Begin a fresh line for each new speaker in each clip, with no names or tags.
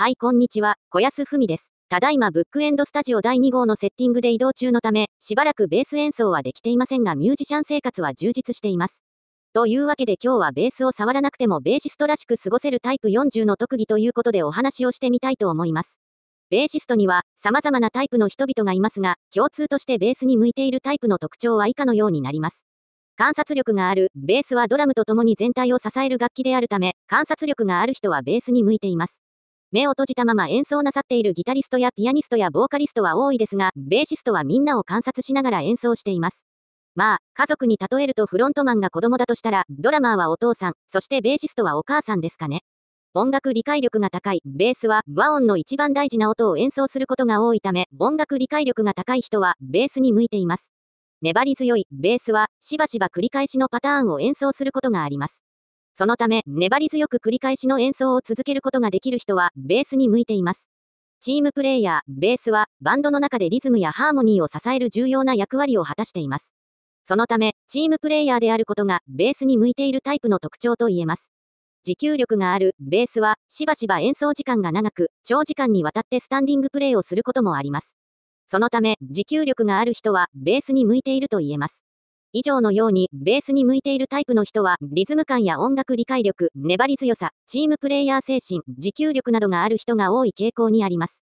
はい、こんにちは、小安文です。ただいまブックエンドスタジオ第2号のセッティングで移動中のため、しばらくベース演奏はできていませんがミュージシャン生活は充実しています。というわけで今日はベースを触らなくてもベーシストらしく過ごせるタイプ40の特技ということでお話をしてみたいと思います。ベーシストには様々なタイプの人々がいますが、共通としてベースに向いているタイプの特徴は以下のようになります。観察力がある、ベースはドラムと共に全体を支える楽器であるため、観察力がある人はベースに向いています。目を閉じたまま演奏なさっているギタリストやピアニストやボーカリストは多いですが、ベーシストはみんなを観察しながら演奏しています。まあ、家族に例えるとフロントマンが子供だとしたら、ドラマーはお父さん、そしてベーシストはお母さんですかね。音楽理解力が高い、ベースは和音の一番大事な音を演奏することが多いため、音楽理解力が高い人はベースに向いています。粘り強い、ベースはしばしば繰り返しのパターンを演奏することがあります。そのため、粘り強く繰り返しの演奏を続けることができる人は、ベースに向いています。チームプレイヤー、ベースは、バンドの中でリズムやハーモニーを支える重要な役割を果たしています。そのため、チームプレイヤーであることが、ベースに向いているタイプの特徴と言えます。持久力がある、ベースは、しばしば演奏時間が長く、長時間にわたってスタンディングプレイをすることもあります。そのため、持久力がある人は、ベースに向いていると言えます。以上のように、ベースに向いているタイプの人は、リズム感や音楽理解力、粘り強さ、チームプレイヤー精神、持久力などがある人が多い傾向にあります。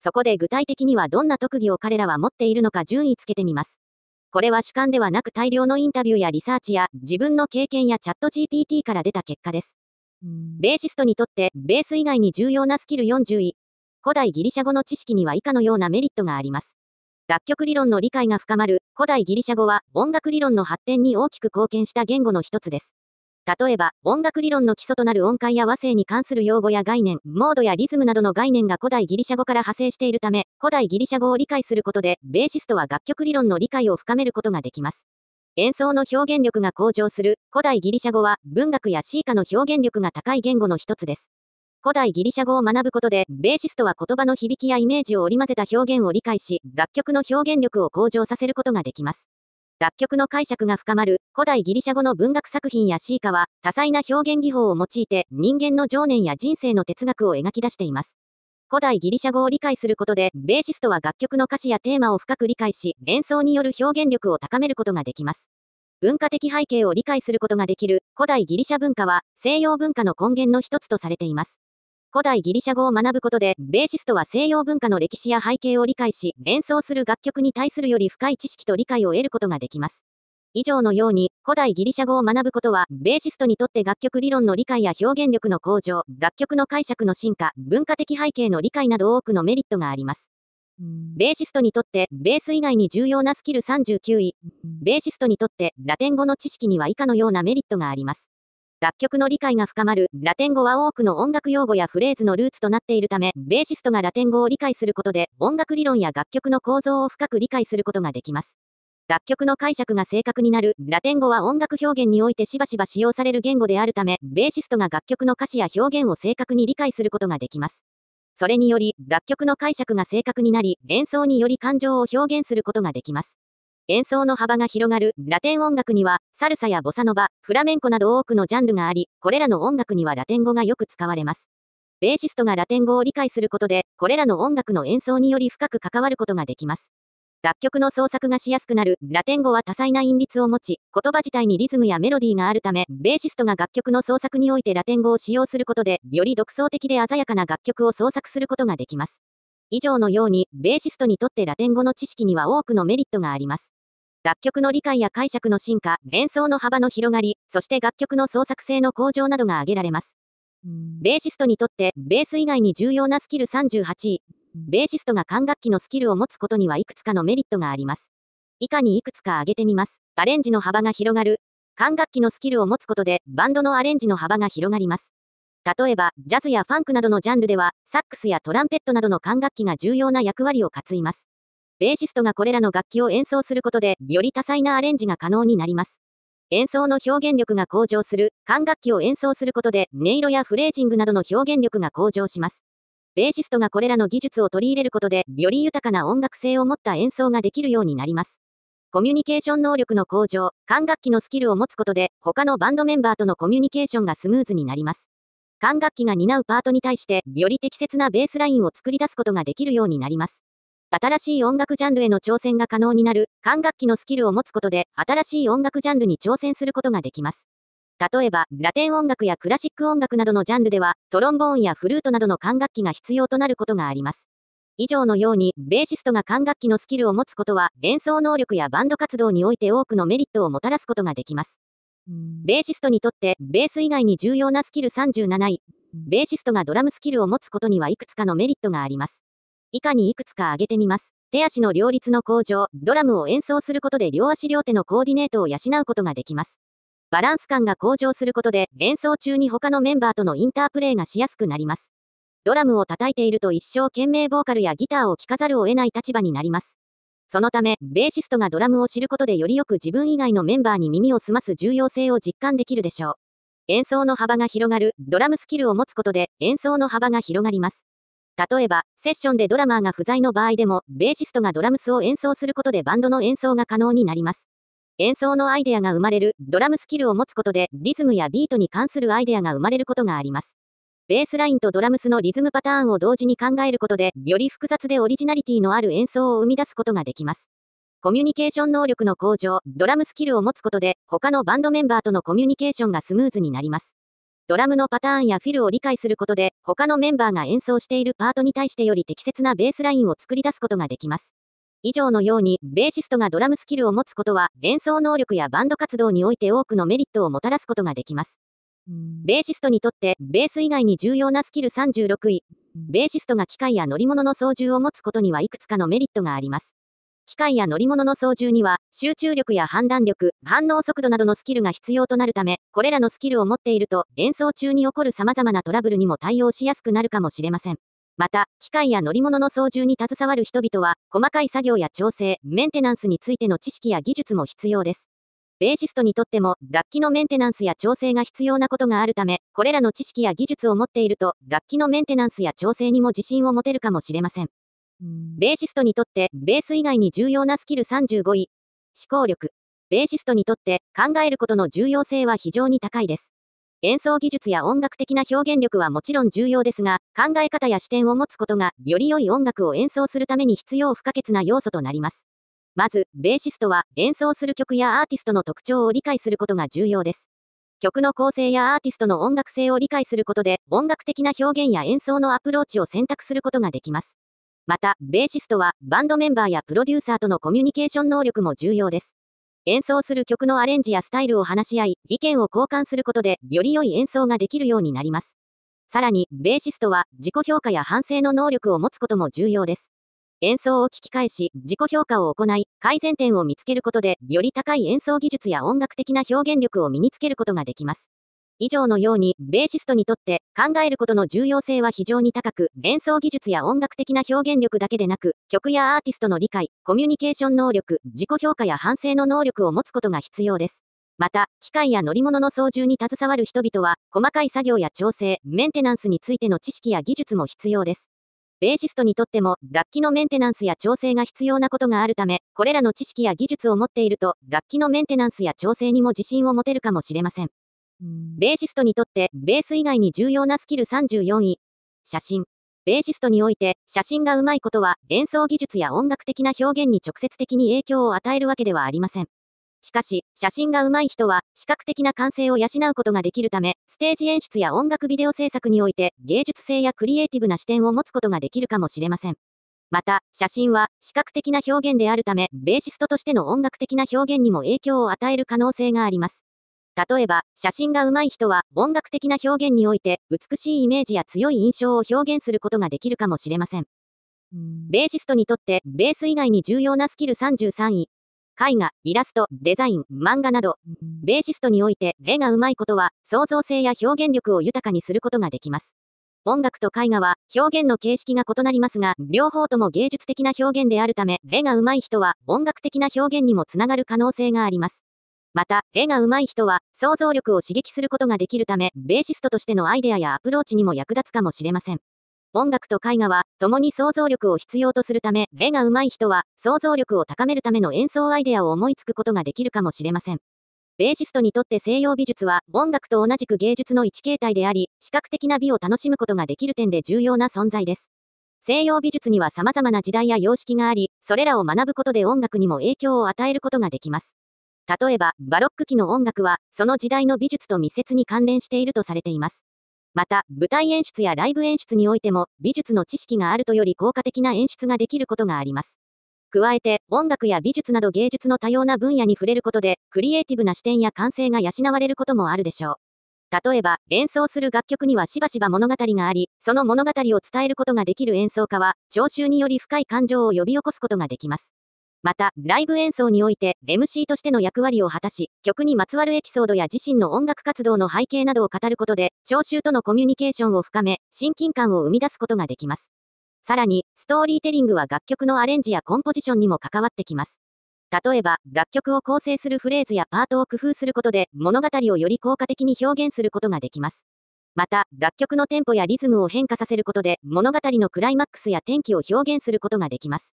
そこで具体的にはどんな特技を彼らは持っているのか順位つけてみます。これは主観ではなく大量のインタビューやリサーチや自分の経験やチャット GPT から出た結果です。ベーシストにとってベース以外に重要なスキル40位。古代ギリシャ語の知識には以下のようなメリットがあります。楽曲理論の理解が深まる古代ギリシャ語は音楽理論の発展に大きく貢献した言語の一つです。例えば、音楽理論の基礎となる音階や和声に関する用語や概念、モードやリズムなどの概念が古代ギリシャ語から派生しているため、古代ギリシャ語を理解することで、ベーシストは楽曲理論の理解を深めることができます。演奏の表現力が向上する古代ギリシャ語は文学や詩歌の表現力が高い言語の一つです。古代ギリシャ語を学ぶことで、ベーシストは言葉の響きやイメージを織り交ぜた表現を理解し、楽曲の表現力を向上させることができます。楽曲の解釈が深まる古代ギリシャ語の文学作品や詩歌は多彩な表現技法を用いて人間の情念や人生の哲学を描き出しています。古代ギリシャ語を理解することで、ベーシストは楽曲の歌詞やテーマを深く理解し、演奏による表現力を高めることができます。文化的背景を理解することができる古代ギリシャ文化は西洋文化の根源の一つとされています。古代ギリシャ語を学ぶことで、ベーシストは西洋文化の歴史や背景を理解し、演奏する楽曲に対するより深い知識と理解を得ることができます。以上のように、古代ギリシャ語を学ぶことは、ベーシストにとって楽曲理論の理解や表現力の向上、楽曲の解釈の進化、文化的背景の理解など多くのメリットがあります。ベーシストにとって、ベース以外に重要なスキル39位。ベーシストにとって、ラテン語の知識には以下のようなメリットがあります。楽曲の理解が深まる、ラテン語は多くの音楽用語やフレーズのルーツとなっているため、ベーシストがラテン語を理解することで、音楽理論や楽曲の構造を深く理解することができます。楽曲の解釈が正確になる、ラテン語は音楽表現においてしばしば使用される言語であるため、ベーシストが楽曲の歌詞や表現を正確に理解することができます。それにより、楽曲の解釈が正確になり、演奏により感情を表現することができます。演奏の幅が広がるラテン音楽には、サルサやボサノバ、フラメンコなど多くのジャンルがあり、これらの音楽にはラテン語がよく使われます。ベーシストがラテン語を理解することで、これらの音楽の演奏により深く関わることができます。楽曲の創作がしやすくなるラテン語は多彩な韻律を持ち、言葉自体にリズムやメロディーがあるため、ベーシストが楽曲の創作においてラテン語を使用することで、より独創的で鮮やかな楽曲を創作することができます。以上のように、ベーシストにとってラテン語の知識には多くのメリットがあります。楽曲の理解や解釈の進化、演奏の幅の広がり、そして楽曲の創作性の向上などが挙げられます。ベーシストにとって、ベース以外に重要なスキル38位。ベーシストが管楽器のスキルを持つことにはいくつかのメリットがあります。以下にいくつか挙げてみます。アレンジの幅が広がる。管楽器のスキルを持つことで、バンドのアレンジの幅が広がります。例えば、ジャズやファンクなどのジャンルでは、サックスやトランペットなどの管楽器が重要な役割を担います。ベーシストがこれらの楽器を演奏することで、より多彩なアレンジが可能になります。演奏の表現力が向上する、管楽器を演奏することで、音色やフレージングなどの表現力が向上します。ベーシストがこれらの技術を取り入れることで、より豊かな音楽性を持った演奏ができるようになります。コミュニケーション能力の向上、管楽器のスキルを持つことで、他のバンドメンバーとのコミュニケーションがスムーズになります。管楽器が担うパートに対して、より適切なベースラインを作り出すことができるようになります。新しい音楽ジャンルへの挑戦が可能になる、管楽器のスキルを持つことで、新しい音楽ジャンルに挑戦することができます。例えば、ラテン音楽やクラシック音楽などのジャンルでは、トロンボーンやフルートなどの管楽器が必要となることがあります。以上のように、ベーシストが管楽器のスキルを持つことは、演奏能力やバンド活動において多くのメリットをもたらすことができます。ベーシストにとって、ベース以外に重要なスキル37位。ベーシストがドラムスキルを持つことにはいくつかのメリットがあります。以下にいくつか挙げてみます。手足の両立の向上、ドラムを演奏することで両足両手のコーディネートを養うことができます。バランス感が向上することで、演奏中に他のメンバーとのインタープレイがしやすくなります。ドラムを叩いていると一生懸命ボーカルやギターを聴かざるを得ない立場になります。そのため、ベーシストがドラムを知ることでよりよく自分以外のメンバーに耳を澄ます重要性を実感できるでしょう。演奏の幅が広がる、ドラムスキルを持つことで演奏の幅が広がります。例えば、セッションでドラマーが不在の場合でも、ベーシストがドラムスを演奏することでバンドの演奏が可能になります。演奏のアイデアが生まれる、ドラムスキルを持つことで、リズムやビートに関するアイデアが生まれることがあります。ベースラインとドラムスのリズムパターンを同時に考えることで、より複雑でオリジナリティのある演奏を生み出すことができます。コミュニケーション能力の向上、ドラムスキルを持つことで、他のバンドメンバーとのコミュニケーションがスムーズになります。ドラムのパターンやフィルを理解することで、他のメンバーが演奏しているパートに対してより適切なベースラインを作り出すことができます。以上のように、ベーシストがドラムスキルを持つことは、演奏能力やバンド活動において多くのメリットをもたらすことができます。ベーシストにとって、ベース以外に重要なスキル36位。ベーシストが機械や乗り物の操縦を持つことにはいくつかのメリットがあります。機械や乗り物の操縦には、集中力や判断力、反応速度などのスキルが必要となるため、これらのスキルを持っていると、演奏中に起こる様々なトラブルにも対応しやすくなるかもしれません。また、機械や乗り物の操縦に携わる人々は、細かい作業や調整、メンテナンスについての知識や技術も必要です。ベーシストにとっても楽器のメンテナンスや調整が必要なことがあるため、これらの知識や技術を持っていると、楽器のメンテナンスや調整にも自信を持てるかもしれません。ベーシストにとって、ベース以外に重要なスキル35位。思考力。ベーシストにとって考えることの重要性は非常に高いです。演奏技術や音楽的な表現力はもちろん重要ですが、考え方や視点を持つことが、より良い音楽を演奏するために必要不可欠な要素となります。まず、ベーシストは演奏する曲やアーティストの特徴を理解することが重要です。曲の構成やアーティストの音楽性を理解することで、音楽的な表現や演奏のアプローチを選択することができます。また、ベーシストは、バンドメンバーやプロデューサーとのコミュニケーション能力も重要です。演奏する曲のアレンジやスタイルを話し合い、意見を交換することで、より良い演奏ができるようになります。さらに、ベーシストは、自己評価や反省の能力を持つことも重要です。演奏を聞き返し、自己評価を行い、改善点を見つけることで、より高い演奏技術や音楽的な表現力を身につけることができます。以上のように、ベーシストにとって考えることの重要性は非常に高く、演奏技術や音楽的な表現力だけでなく、曲やアーティストの理解、コミュニケーション能力、自己評価や反省の能力を持つことが必要です。また、機械や乗り物の操縦に携わる人々は、細かい作業や調整、メンテナンスについての知識や技術も必要です。ベーシストにとっても楽器のメンテナンスや調整が必要なことがあるため、これらの知識や技術を持っていると、楽器のメンテナンスや調整にも自信を持てるかもしれません。ベーシストにとってベース以外に重要なスキル34位。写真。ベーシストにおいて写真が上手いことは演奏技術や音楽的な表現に直接的に影響を与えるわけではありません。しかし、写真が上手い人は、視覚的な感性を養うことができるため、ステージ演出や音楽ビデオ制作において、芸術性やクリエイティブな視点を持つことができるかもしれません。また、写真は、視覚的な表現であるため、ベーシストとしての音楽的な表現にも影響を与える可能性があります。例えば、写真が上手い人は、音楽的な表現において、美しいイメージや強い印象を表現することができるかもしれません。ベーシストにとって、ベース以外に重要なスキル33位、絵画、イラスト、デザイン、漫画など、ベーシストにおいて絵が上手いことは、創造性や表現力を豊かにすることができます。音楽と絵画は表現の形式が異なりますが、両方とも芸術的な表現であるため、絵が上手い人は音楽的な表現にもつながる可能性があります。また、絵が上手い人は想像力を刺激することができるため、ベーシストとしてのアイデアやアプローチにも役立つかもしれません。音楽と絵画は、共に想像力を必要とするため、絵が上手い人は、想像力を高めるための演奏アイデアを思いつくことができるかもしれません。ベーシストにとって西洋美術は音楽と同じく芸術の一形態であり、視覚的な美を楽しむことができる点で重要な存在です。西洋美術には様々な時代や様式があり、それらを学ぶことで音楽にも影響を与えることができます。例えば、バロック期の音楽は、その時代の美術と密接に関連しているとされています。また、舞台演出やライブ演出においても、美術の知識があるとより効果的な演出ができることがあります。加えて、音楽や美術など芸術の多様な分野に触れることで、クリエイティブな視点や感性が養われることもあるでしょう。例えば、演奏する楽曲にはしばしば物語があり、その物語を伝えることができる演奏家は、聴衆により深い感情を呼び起こすことができます。また、ライブ演奏において、MC としての役割を果たし、曲にまつわるエピソードや自身の音楽活動の背景などを語ることで、聴衆とのコミュニケーションを深め、親近感を生み出すことができます。さらに、ストーリーテリングは楽曲のアレンジやコンポジションにも関わってきます。例えば、楽曲を構成するフレーズやパートを工夫することで、物語をより効果的に表現することができます。また、楽曲のテンポやリズムを変化させることで、物語のクライマックスや転機を表現することができます。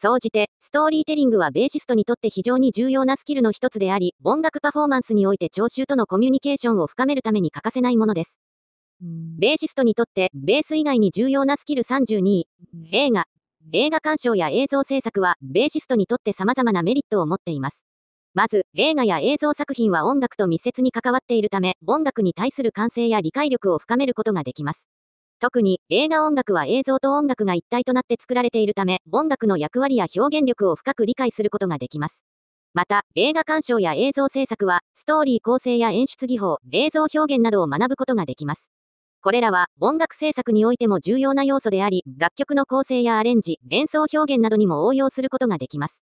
総じて、ストーリーテリングはベーシストにとって非常に重要なスキルの一つであり、音楽パフォーマンスにおいて聴衆とのコミュニケーションを深めるために欠かせないものです。ベーシストにとって、ベース以外に重要なスキル32位、映画、映画鑑賞や映像制作は、ベーシストにとって様々なメリットを持っています。まず、映画や映像作品は音楽と密接に関わっているため、音楽に対する感性や理解力を深めることができます。特に映画音楽は映像と音楽が一体となって作られているため、音楽の役割や表現力を深く理解することができます。また、映画鑑賞や映像制作は、ストーリー構成や演出技法、映像表現などを学ぶことができます。これらは音楽制作においても重要な要素であり、楽曲の構成やアレンジ、演奏表現などにも応用することができます。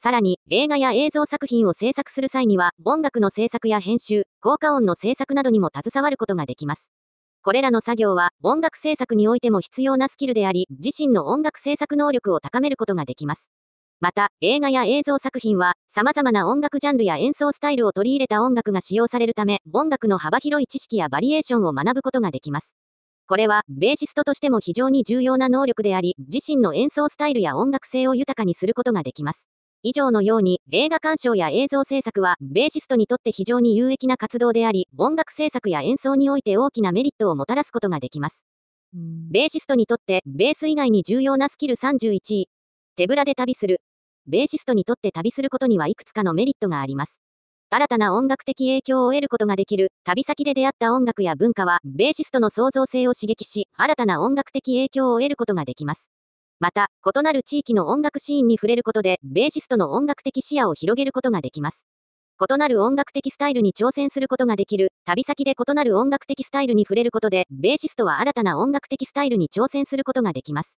さらに、映画や映像作品を制作する際には、音楽の制作や編集、効果音の制作などにも携わることができます。これらの作業は音楽制作においても必要なスキルであり、自身の音楽制作能力を高めることができます。また、映画や映像作品は、様々な音楽ジャンルや演奏スタイルを取り入れた音楽が使用されるため、音楽の幅広い知識やバリエーションを学ぶことができます。これは、ベーシストとしても非常に重要な能力であり、自身の演奏スタイルや音楽性を豊かにすることができます。以上のように、映画鑑賞や映像制作は、ベーシストにとって非常に有益な活動であり、音楽制作や演奏において大きなメリットをもたらすことができます。ベーシストにとって、ベース以外に重要なスキル31位。手ぶらで旅する。ベーシストにとって旅することにはいくつかのメリットがあります。新たな音楽的影響を得ることができる、旅先で出会った音楽や文化は、ベーシストの創造性を刺激し、新たな音楽的影響を得ることができます。また、異なる地域の音楽シーンに触れることで、ベーシストの音楽的視野を広げることができます。異なる音楽的スタイルに挑戦することができる、旅先で異なる音楽的スタイルに触れることで、ベーシストは新たな音楽的スタイルに挑戦することができます。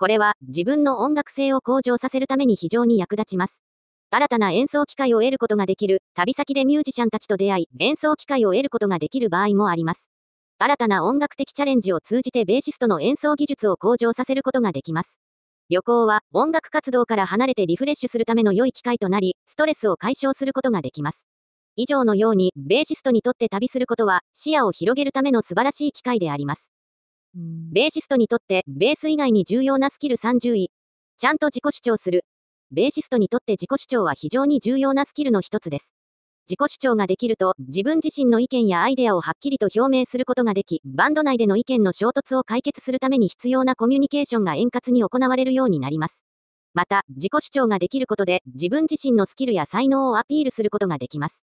これは、自分の音楽性を向上させるために非常に役立ちます。新たな演奏機会を得ることができる、旅先でミュージシャンたちと出会い、演奏機会を得ることができる場合もあります。新たな音楽的チャレンジを通じてベーシストの演奏技術を向上させることができます。旅行は音楽活動から離れてリフレッシュするための良い機会となり、ストレスを解消することができます。以上のように、ベーシストにとって旅することは、視野を広げるための素晴らしい機会であります。ベーシストにとって、ベース以外に重要なスキル30位。ちゃんと自己主張する。ベーシストにとって自己主張は非常に重要なスキルの一つです。自己主張ができると、自分自身の意見やアイデアをはっきりと表明することができ、バンド内での意見の衝突を解決するために必要なコミュニケーションが円滑に行われるようになります。また、自己主張ができることで、自分自身のスキルや才能をアピールすることができます。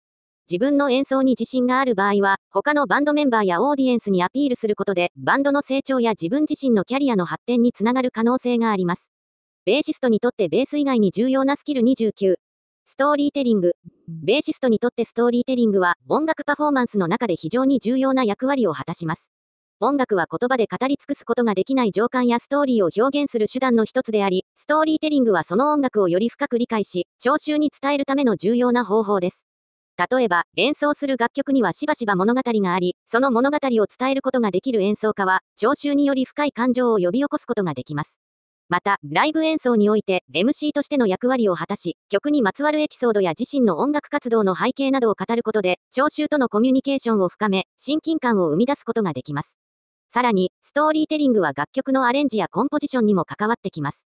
自分の演奏に自信がある場合は、他のバンドメンバーやオーディエンスにアピールすることで、バンドの成長や自分自身のキャリアの発展につながる可能性があります。ベーシストにとってベース以外に重要なスキル29。ストーリーテリング。ベーシストにとってストーリーテリングは音楽パフォーマンスの中で非常に重要な役割を果たします。音楽は言葉で語り尽くすことができない情感やストーリーを表現する手段の一つであり、ストーリーテリングはその音楽をより深く理解し、聴衆に伝えるための重要な方法です。例えば、演奏する楽曲にはしばしば物語があり、その物語を伝えることができる演奏家は、聴衆により深い感情を呼び起こすことができます。また、ライブ演奏において MC としての役割を果たし、曲にまつわるエピソードや自身の音楽活動の背景などを語ることで、聴衆とのコミュニケーションを深め、親近感を生み出すことができます。さらに、ストーリーテリングは楽曲のアレンジやコンポジションにも関わってきます。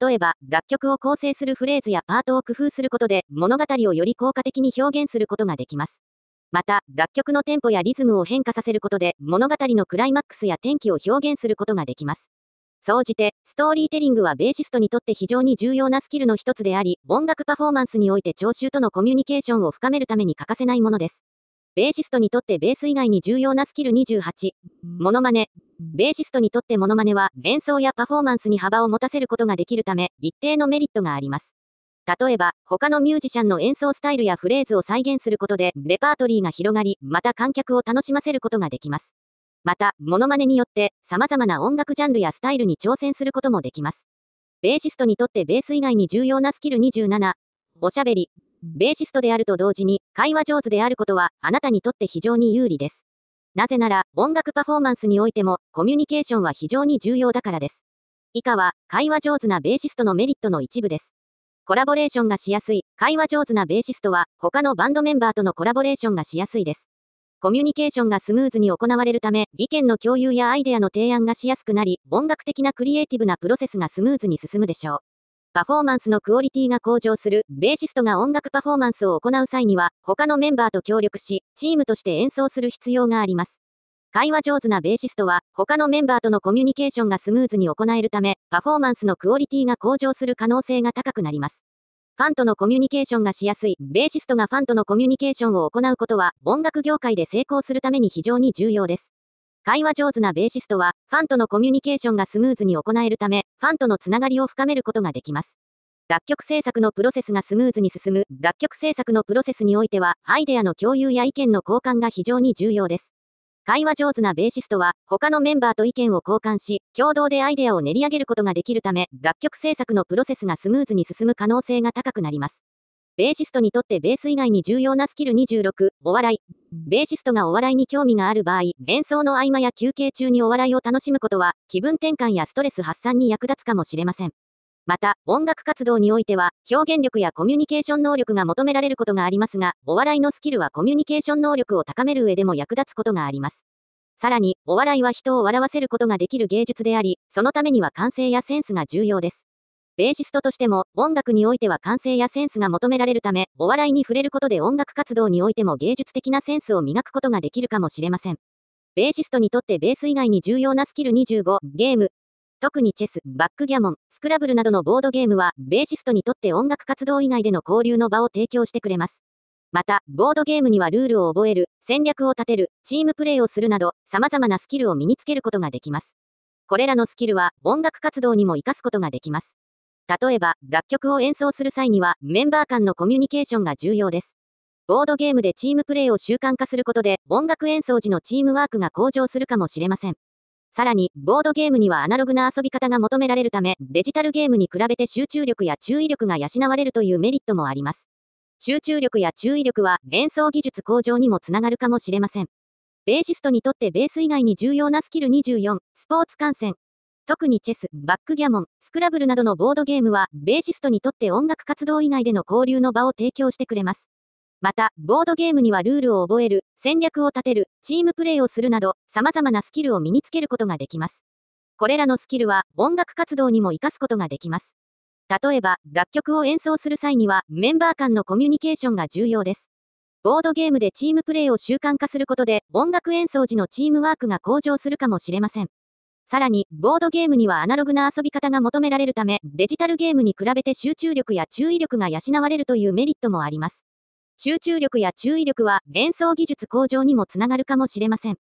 例えば、楽曲を構成するフレーズやパートを工夫することで、物語をより効果的に表現することができます。また、楽曲のテンポやリズムを変化させることで、物語のクライマックスや転機を表現することができます。総じて、ストーリーテリングはベーシストにとって非常に重要なスキルの一つであり、音楽パフォーマンスにおいて聴衆とのコミュニケーションを深めるために欠かせないものです。ベーシストにとってベース以外に重要なスキル28、モノマネ。ベーシストにとってモノマネは、演奏やパフォーマンスに幅を持たせることができるため、一定のメリットがあります。例えば、他のミュージシャンの演奏スタイルやフレーズを再現することで、レパートリーが広がり、また観客を楽しませることができます。また、モノマネによって様々な音楽ジャンルやスタイルに挑戦することもできます。ベーシストにとってベース以外に重要なスキル27、おしゃべり。ベーシストであると同時に会話上手であることはあなたにとって非常に有利です。なぜなら音楽パフォーマンスにおいてもコミュニケーションは非常に重要だからです。以下は会話上手なベーシストのメリットの一部です。コラボレーションがしやすい、会話上手なベーシストは他のバンドメンバーとのコラボレーションがしやすいです。コミュニケーションがスムーズに行われるため、意見の共有やアイデアの提案がしやすくなり、音楽的なクリエイティブなプロセスがスムーズに進むでしょう。パフォーマンスのクオリティが向上する、ベーシストが音楽パフォーマンスを行う際には、他のメンバーと協力し、チームとして演奏する必要があります。会話上手なベーシストは、他のメンバーとのコミュニケーションがスムーズに行えるため、パフォーマンスのクオリティが向上する可能性が高くなります。ファンとのコミュニケーションがしやすい、ベーシストがファンとのコミュニケーションを行うことは、音楽業界で成功するために非常に重要です。会話上手なベーシストは、ファンとのコミュニケーションがスムーズに行えるため、ファンとのつながりを深めることができます。楽曲制作のプロセスがスムーズに進む、楽曲制作のプロセスにおいては、アイデアの共有や意見の交換が非常に重要です。会話上手なベーシストは、他のメンバーと意見を交換し、共同でアイデアを練り上げることができるため、楽曲制作のプロセスがスムーズに進む可能性が高くなります。ベーシストにとってベース以外に重要なスキル26、お笑い。ベーシストがお笑いに興味がある場合、演奏の合間や休憩中にお笑いを楽しむことは、気分転換やストレス発散に役立つかもしれません。また、音楽活動においては、表現力やコミュニケーション能力が求められることがありますが、お笑いのスキルはコミュニケーション能力を高める上でも役立つことがあります。さらに、お笑いは人を笑わせることができる芸術であり、そのためには感性やセンスが重要です。ベーシストとしても、音楽においては感性やセンスが求められるため、お笑いに触れることで音楽活動においても芸術的なセンスを磨くことができるかもしれません。ベーシストにとってベース以外に重要なスキル25、ゲーム。特にチェス、バックギャモン、スクラブルなどのボードゲームは、ベーシストにとって音楽活動以外での交流の場を提供してくれます。また、ボードゲームにはルールを覚える、戦略を立てる、チームプレイをするなど、様々なスキルを身につけることができます。これらのスキルは、音楽活動にも活かすことができます。例えば、楽曲を演奏する際には、メンバー間のコミュニケーションが重要です。ボードゲームでチームプレイを習慣化することで、音楽演奏時のチームワークが向上するかもしれません。さらに、ボードゲームにはアナログな遊び方が求められるため、デジタルゲームに比べて集中力や注意力が養われるというメリットもあります。集中力や注意力は演奏技術向上にもつながるかもしれません。ベーシストにとってベース以外に重要なスキル24、スポーツ観戦。特にチェス、バックギャモン、スクラブルなどのボードゲームは、ベーシストにとって音楽活動以外での交流の場を提供してくれます。また、ボードゲームにはルールを覚える、戦略を立てる、チームプレイをするなど、様々なスキルを身につけることができます。これらのスキルは、音楽活動にも活かすことができます。例えば、楽曲を演奏する際には、メンバー間のコミュニケーションが重要です。ボードゲームでチームプレイを習慣化することで、音楽演奏時のチームワークが向上するかもしれません。さらに、ボードゲームにはアナログな遊び方が求められるため、デジタルゲームに比べて集中力や注意力が養われるというメリットもあります。集中力や注意力は、演奏技術向上にもつながるかもしれません。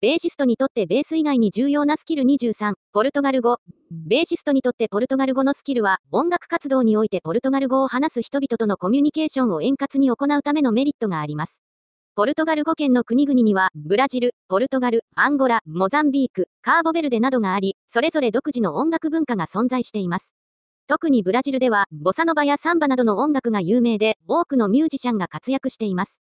ベーシストにとってベース以外に重要なスキル23、ポルトガル語。ベーシストにとってポルトガル語のスキルは、音楽活動においてポルトガル語を話す人々とのコミュニケーションを円滑に行うためのメリットがあります。ポルトガル語圏の国々には、ブラジル、ポルトガル、アンゴラ、モザンビーク、カーボベルデなどがあり、それぞれ独自の音楽文化が存在しています。特にブラジルでは、ボサノバやサンバなどの音楽が有名で、多くのミュージシャンが活躍しています。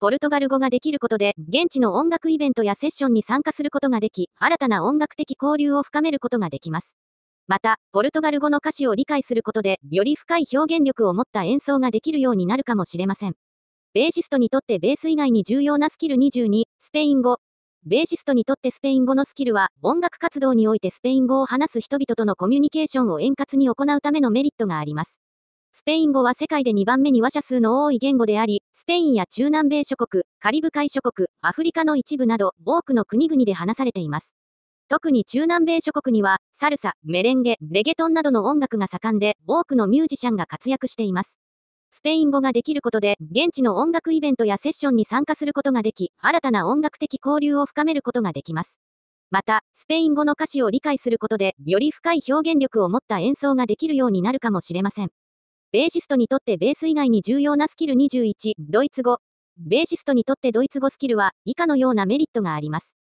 ポルトガル語ができることで、現地の音楽イベントやセッションに参加することができ、新たな音楽的交流を深めることができます。また、ポルトガル語の歌詞を理解することで、より深い表現力を持った演奏ができるようになるかもしれません。ベーシストにとってベース以外に重要なスキル22、スペイン語。ベーシストにとってスペイン語のスキルは、音楽活動においてスペイン語を話す人々とのコミュニケーションを円滑に行うためのメリットがあります。スペイン語は世界で2番目に話者数の多い言語であり、スペインや中南米諸国、カリブ海諸国、アフリカの一部など、多くの国々で話されています。特に中南米諸国には、サルサ、メレンゲ、レゲトンなどの音楽が盛んで、多くのミュージシャンが活躍しています。スペイン語ができることで、現地の音楽イベントやセッションに参加することができ、新たな音楽的交流を深めることができます。また、スペイン語の歌詞を理解することで、より深い表現力を持った演奏ができるようになるかもしれません。ベーシストにとってベース以外に重要なスキル21、ドイツ語。ベーシストにとってドイツ語スキルは以下のようなメリットがあります。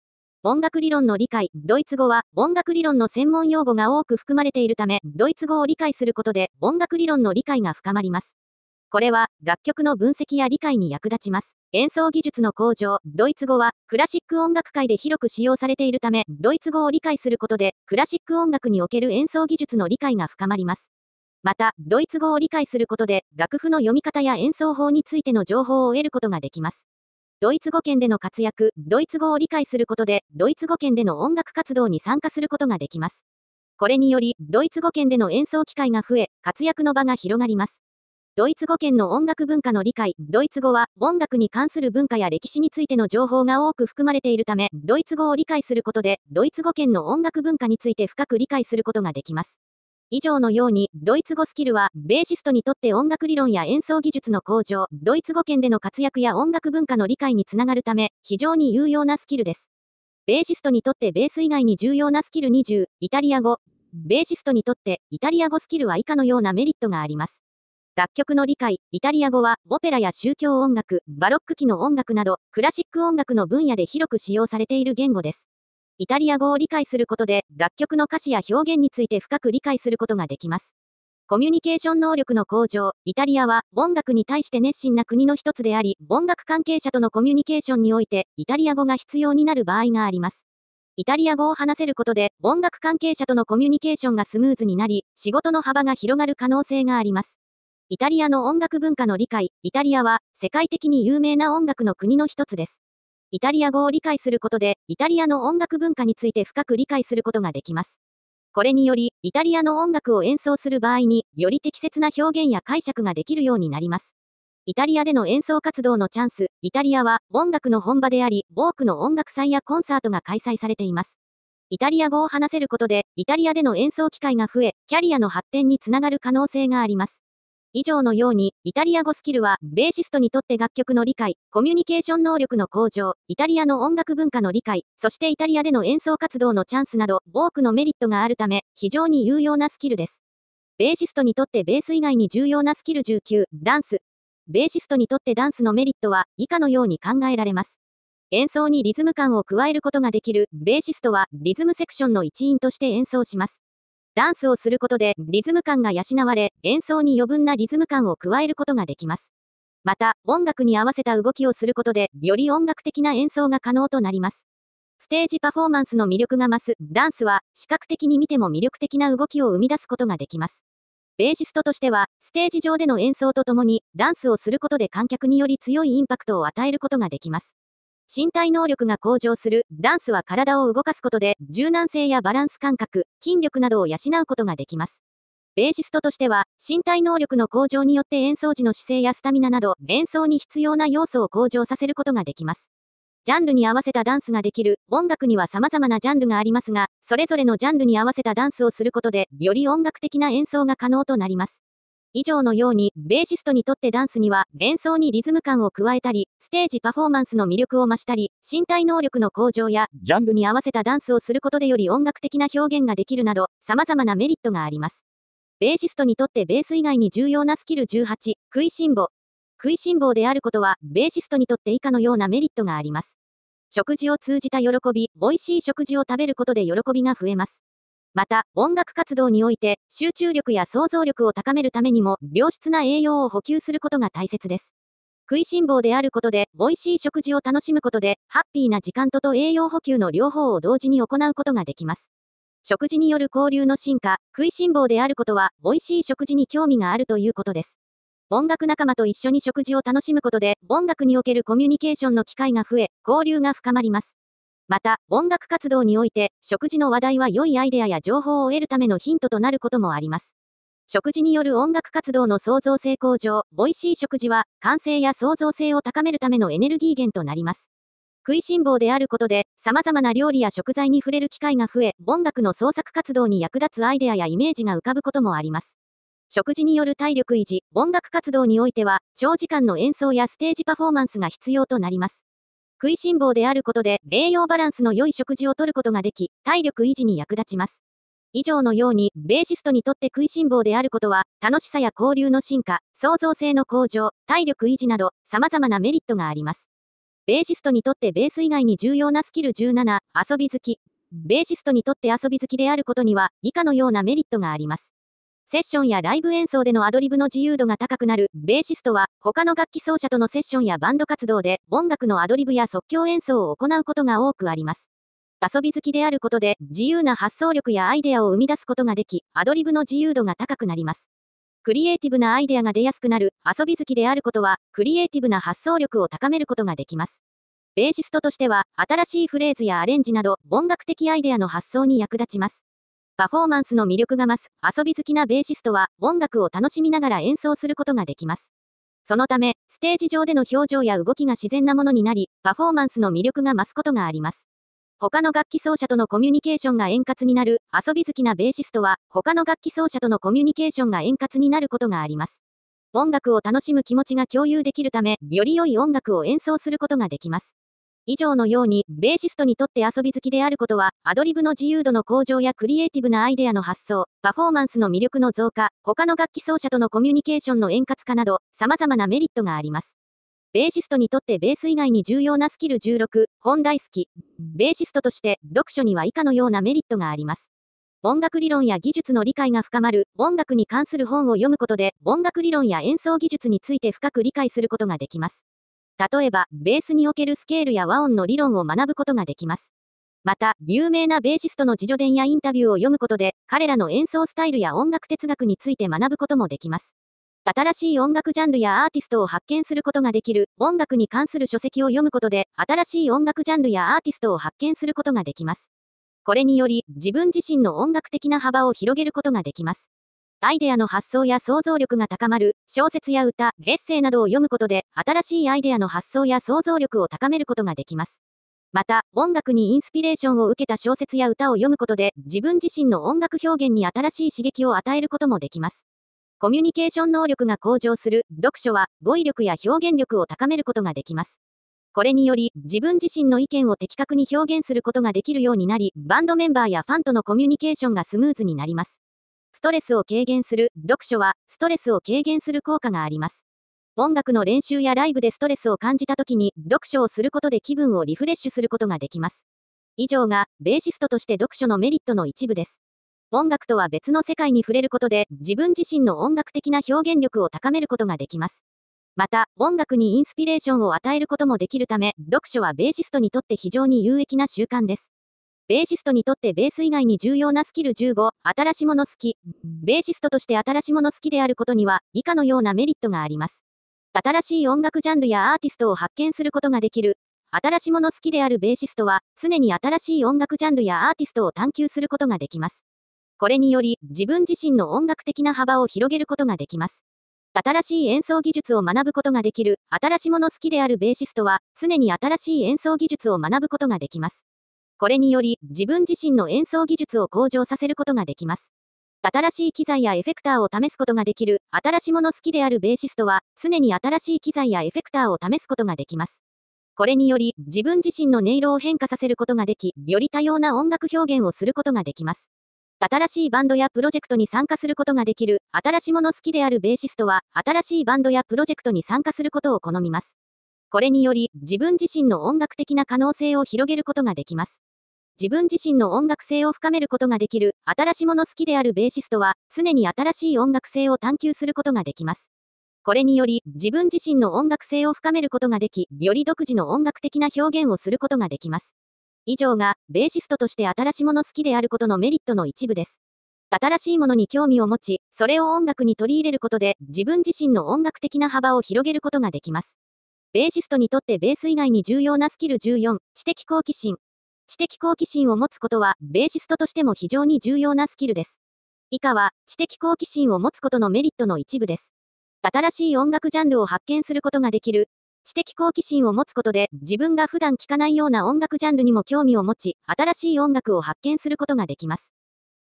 音楽理論の理解、ドイツ語は音楽理論の専門用語が多く含まれているため、ドイツ語を理解することで音楽理論の理解が深まります。これは楽曲の分析や理解に役立ちます。演奏技術の向上、ドイツ語はクラシック音楽界で広く使用されているため、ドイツ語を理解することでクラシック音楽における演奏技術の理解が深まります。また、ドイツ語を理解することで、楽譜の読み方や演奏法についての情報を得ることができます。ドイツ語圏での活躍、ドイツ語を理解することで、ドイツ語圏での音楽活動に参加することができます。これにより、ドイツ語圏での演奏機会が増え、活躍の場が広がります。ドイツ語圏の音楽文化の理解、ドイツ語は音楽に関する文化や歴史についての情報が多く含まれているため、ドイツ語を理解することで、ドイツ語圏の音楽文化について深く理解することができます。以上のように、ドイツ語スキルは、ベーシストにとって音楽理論や演奏技術の向上、ドイツ語圏での活躍や音楽文化の理解につながるため、非常に有用なスキルです。ベーシストにとってベース以外に重要なスキル20、イタリア語。ベーシストにとってイタリア語スキルは以下のようなメリットがあります。楽曲の理解、イタリア語は、オペラや宗教音楽、バロック期の音楽など、クラシック音楽の分野で広く使用されている言語です。イタリア語を理解することで、楽曲の歌詞や表現について深く理解することができます。コミュニケーション能力の向上、イタリアは音楽に対して熱心な国の一つであり、音楽関係者とのコミュニケーションにおいて、イタリア語が必要になる場合があります。イタリア語を話せることで、音楽関係者とのコミュニケーションがスムーズになり、仕事の幅が広がる可能性があります。イタリアの音楽文化の理解、イタリアは世界的に有名な音楽の国の一つです。イタリア語を理解することで、イタリアの音楽文化について深く理解することができます。これにより、イタリアの音楽を演奏する場合に、より適切な表現や解釈ができるようになります。イタリアでの演奏活動のチャンス、イタリアは音楽の本場であり、多くの音楽祭やコンサートが開催されています。イタリア語を話せることで、イタリアでの演奏機会が増え、キャリアの発展につながる可能性があります。以上のように、イタリア語スキルは、ベーシストにとって楽曲の理解、コミュニケーション能力の向上、イタリアの音楽文化の理解、そしてイタリアでの演奏活動のチャンスなど、多くのメリットがあるため、非常に有用なスキルです。ベーシストにとってベース以外に重要なスキル19、ダンス。ベーシストにとってダンスのメリットは、以下のように考えられます。演奏にリズム感を加えることができる、ベーシストは、リズムセクションの一員として演奏します。ダンスをすることでリズム感が養われ、演奏に余分なリズム感を加えることができます。また、音楽に合わせた動きをすることで、より音楽的な演奏が可能となります。ステージパフォーマンスの魅力が増す、ダンスは、視覚的に見ても魅力的な動きを生み出すことができます。ベーシストとしては、ステージ上での演奏とともに、ダンスをすることで観客により強いインパクトを与えることができます。身体能力が向上する、ダンスは体を動かすことで、柔軟性やバランス感覚、筋力などを養うことができます。ベーシストとしては、身体能力の向上によって演奏時の姿勢やスタミナなど、演奏に必要な要素を向上させることができます。ジャンルに合わせたダンスができる、音楽には様々なジャンルがありますが、それぞれのジャンルに合わせたダンスをすることで、より音楽的な演奏が可能となります。以上のように、ベーシストにとってダンスには、演奏にリズム感を加えたり、ステージパフォーマンスの魅力を増したり、身体能力の向上や、ジャンルに合わせたダンスをすることでより音楽的な表現ができるなど、様々なメリットがあります。ベーシストにとってベース以外に重要なスキル18、食いしん坊。食いしん坊であることは、ベーシストにとって以下のようなメリットがあります。食事を通じた喜び、美味しい食事を食べることで喜びが増えます。また、音楽活動において、集中力や想像力を高めるためにも、良質な栄養を補給することが大切です。食いしん坊であることで、美味しい食事を楽しむことで、ハッピーな時間とと栄養補給の両方を同時に行うことができます。食事による交流の進化、食いしん坊であることは、美味しい食事に興味があるということです。音楽仲間と一緒に食事を楽しむことで、音楽におけるコミュニケーションの機会が増え、交流が深まります。また、音楽活動において、食事の話題は良いアイデアや情報を得るためのヒントとなることもあります。食事による音楽活動の創造性向上、美味しい食事は、感性や創造性を高めるためのエネルギー源となります。食いしん坊であることで、様々な料理や食材に触れる機会が増え、音楽の創作活動に役立つアイデアやイメージが浮かぶこともあります。食事による体力維持、音楽活動においては、長時間の演奏やステージパフォーマンスが必要となります。食いしん坊であることで、栄養バランスの良い食事をとることができ、体力維持に役立ちます。以上のように、ベーシストにとって食いしん坊であることは、楽しさや交流の進化、創造性の向上、体力維持など、様々なメリットがあります。ベーシストにとってベース以外に重要なスキル17、遊び好き。ベーシストにとって遊び好きであることには、以下のようなメリットがあります。セッションやライブ演奏でのアドリブの自由度が高くなる、ベーシストは、他の楽器奏者とのセッションやバンド活動で、音楽のアドリブや即興演奏を行うことが多くあります。遊び好きであることで、自由な発想力やアイデアを生み出すことができ、アドリブの自由度が高くなります。クリエイティブなアイデアが出やすくなる、遊び好きであることは、クリエイティブな発想力を高めることができます。ベーシストとしては、新しいフレーズやアレンジなど、音楽的アイデアの発想に役立ちます。パフォーマンスの魅力が増す、遊び好きなベーシストは、音楽を楽しみながら演奏することができます。そのため、ステージ上での表情や動きが自然なものになり、パフォーマンスの魅力が増すことがあります。他の楽器奏者とのコミュニケーションが円滑になる、遊び好きなベーシストは、他の楽器奏者とのコミュニケーションが円滑になることがあります。音楽を楽しむ気持ちが共有できるため、より良い音楽を演奏することができます。以上のように、ベーシストにとって遊び好きであることは、アドリブの自由度の向上やクリエイティブなアイデアの発想、パフォーマンスの魅力の増加、他の楽器奏者とのコミュニケーションの円滑化など、様々なメリットがあります。ベーシストにとってベース以外に重要なスキル16、本大好き。ベーシストとして読書には以下のようなメリットがあります。音楽理論や技術の理解が深まる、音楽に関する本を読むことで、音楽理論や演奏技術について深く理解することができます。例えば、ベースにおけるスケールや和音の理論を学ぶことができます。また、有名なベーシストの自助伝やインタビューを読むことで、彼らの演奏スタイルや音楽哲学について学ぶこともできます。新しい音楽ジャンルやアーティストを発見することができる、音楽に関する書籍を読むことで、新しい音楽ジャンルやアーティストを発見することができます。これにより、自分自身の音楽的な幅を広げることができます。アイデアの発想や想像力が高まる、小説や歌、エッセイなどを読むことで、新しいアイデアの発想や想像力を高めることができます。また、音楽にインスピレーションを受けた小説や歌を読むことで、自分自身の音楽表現に新しい刺激を与えることもできます。コミュニケーション能力が向上する読書は語彙力や表現力を高めることができます。これにより、自分自身の意見を的確に表現することができるようになり、バンドメンバーやファンとのコミュニケーションがスムーズになります。ストレスを軽減する読書は、ストレスを軽減する効果があります。音楽の練習やライブでストレスを感じた時に、読書をすることで気分をリフレッシュすることができます。以上が、ベーシストとして読書のメリットの一部です。音楽とは別の世界に触れることで、自分自身の音楽的な表現力を高めることができます。また、音楽にインスピレーションを与えることもできるため、読書はベーシストにとって非常に有益な習慣です。ベーシストにとってベース以外に重要なスキル15、新しもの好き。ベーシストとして新しもの好きであることには、以下のようなメリットがあります。新しい音楽ジャンルやアーティストを発見することができる。新しもの好きであるベーシストは、常に新しい音楽ジャンルやアーティストを探求することができます。これにより、自分自身の音楽的な幅を広げることができます。新しい演奏技術を学ぶことができる、新しもの好きであるベーシストは、常に新しい演奏技術を学ぶことができます。これにより、自分自身の演奏技術を向上させることができます。新しい機材やエフェクターを試すことができる、新しいもの好きであるベーシストは、常に新しい機材やエフェクターを試すことができます。これにより、自分自身の音色を変化させることができ、より多様な音楽表現をすることができます。新しいバンドやプロジェクトに参加することができる、新しいもの好きであるベーシストは、新しいバンドやプロジェクトに参加することを好みます。これにより、自分自身の音楽的な可能性を広げることができます。自分自身の音楽性を深めることができる、新しもの好きであるベーシストは、常に新しい音楽性を探求することができます。これにより、自分自身の音楽性を深めることができ、より独自の音楽的な表現をすることができます。以上が、ベーシストとして新しもの好きであることのメリットの一部です。新しいものに興味を持ち、それを音楽に取り入れることで、自分自身の音楽的な幅を広げることができます。ベーシストにとってベース以外に重要なスキル14、知的好奇心。知的好奇心を持つことは、ベーシストとしても非常に重要なスキルです。以下は、知的好奇心を持つことのメリットの一部です。新しい音楽ジャンルを発見することができる、知的好奇心を持つことで、自分が普段聴かないような音楽ジャンルにも興味を持ち、新しい音楽を発見することができます。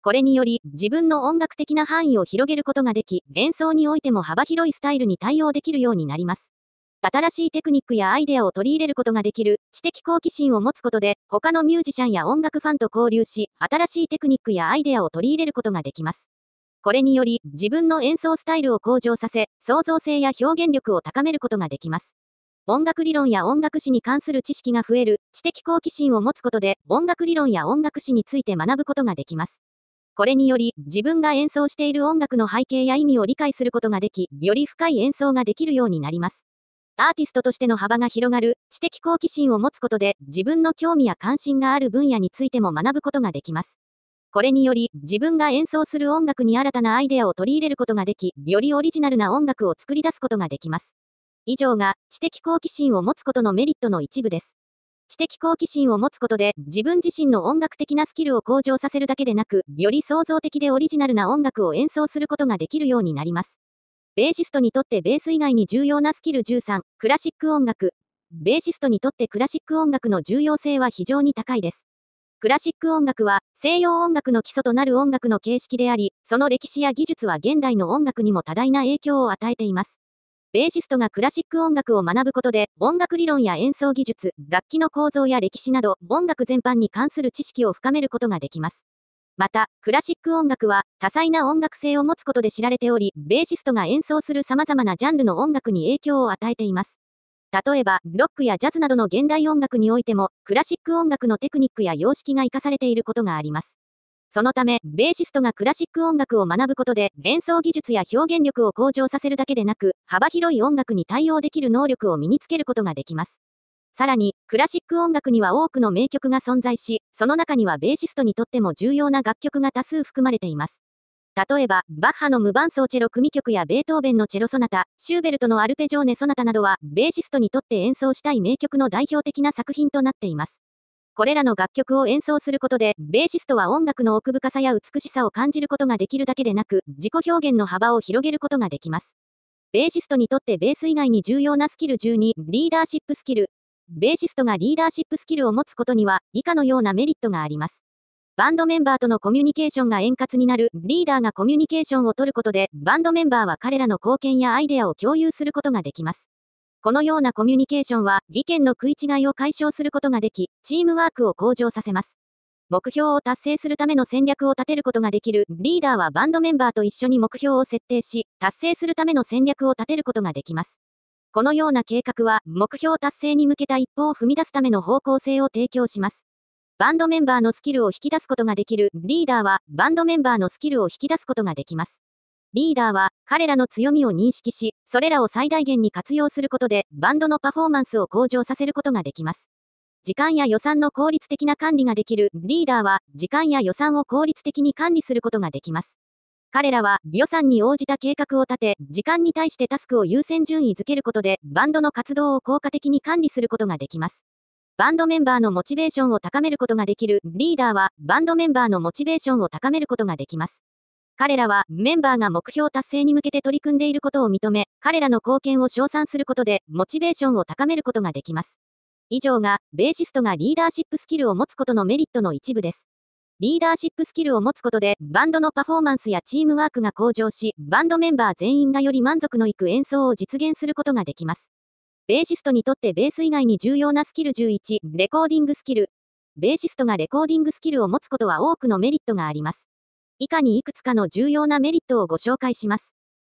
これにより、自分の音楽的な範囲を広げることができ、演奏においても幅広いスタイルに対応できるようになります。新しいテクニックやアイデアを取り入れることができる知的好奇心を持つことで、他のミュージシャンや音楽ファンと交流し、新しいテクニックやアイデアを取り入れることができます。これにより、自分の演奏スタイルを向上させ、創造性や表現力を高めることができます。音楽理論や音楽史に関する知識が増える知的好奇心を持つことで音楽理論や音楽史について学ぶことができます。これにより自分が演奏している音楽の背景や意味を理解することができ、より深い演奏ができるようになります。アーティストとしての幅が広がる知的好奇心を持つことで自分の興味や関心がある分野についても学ぶことができます。これにより自分が演奏する音楽に新たなアイデアを取り入れることができ、よりオリジナルな音楽を作り出すことができます。以上が知的好奇心を持つことのメリットの一部です。知的好奇心を持つことで自分自身の音楽的なスキルを向上させるだけでなく、より創造的でオリジナルな音楽を演奏することができるようになります。ベーシストにとってベース以外に重要なスキル13、クラシック音楽。ベーシストにとってクラシック音楽の重要性は非常に高いです。クラシック音楽は西洋音楽の基礎となる音楽の形式であり、その歴史や技術は現代の音楽にも多大な影響を与えています。ベーシストがクラシック音楽を学ぶことで、音楽理論や演奏技術、楽器の構造や歴史など、音楽全般に関する知識を深めることができます。また、クラシック音楽は多彩な音楽性を持つことで知られており、ベーシストが演奏する様々なジャンルの音楽に影響を与えています。例えば、ロックやジャズなどの現代音楽においても、クラシック音楽のテクニックや様式が活かされていることがあります。そのため、ベーシストがクラシック音楽を学ぶことで、演奏技術や表現力を向上させるだけでなく、幅広い音楽に対応できる能力を身につけることができます。さらに、クラシック音楽には多くの名曲が存在し、その中にはベーシストにとっても重要な楽曲が多数含まれています。例えば、バッハの無伴奏チェロ組曲やベートーベンのチェロソナタ、シューベルトのアルペジョーネソナタなどは、ベーシストにとって演奏したい名曲の代表的な作品となっています。これらの楽曲を演奏することで、ベーシストは音楽の奥深さや美しさを感じることができるだけでなく、自己表現の幅を広げることができます。ベーシストにとってベース以外に重要なスキル12、リーダーシップスキル。ベーシストがリーダーシップスキルを持つことには、以下のようなメリットがあります。バンドメンバーとのコミュニケーションが円滑になる、リーダーがコミュニケーションを取ることで、バンドメンバーは彼らの貢献やアイデアを共有することができます。このようなコミュニケーションは、意見の食い違いを解消することができ、チームワークを向上させます。目標を達成するための戦略を立てることができるリーダーはバンドメンバーと一緒に目標を設定し、達成するための戦略を立てることができます。このような計画は、目標達成に向けた一歩を踏み出すための方向性を提供します。バンドメンバーのスキルを引き出すことができるリーダーは、バンドメンバーのスキルを引き出すことができます。リーダーは、彼らの強みを認識し、それらを最大限に活用することで、バンドのパフォーマンスを向上させることができます。時間や予算の効率的な管理ができるリーダーは、時間や予算を効率的に管理することができます。彼らは予算に応じた計画を立て、時間に対してタスクを優先順位づけることで、バンドの活動を効果的に管理することができます。バンドメンバーのモチベーションを高めることができるリーダーは、バンドメンバーのモチベーションを高めることができます。彼らはメンバーが目標達成に向けて取り組んでいることを認め、彼らの貢献を称賛することで、モチベーションを高めることができます。以上が、ベーシストがリーダーシップスキルを持つことのメリットの一部です。リーダーシップスキルを持つことで、バンドのパフォーマンスやチームワークが向上し、バンドメンバー全員がより満足のいく演奏を実現することができます。ベーシストにとってベース以外に重要なスキル11、レコーディングスキル。ベーシストがレコーディングスキルを持つことは多くのメリットがあります。以下にいくつかの重要なメリットをご紹介します。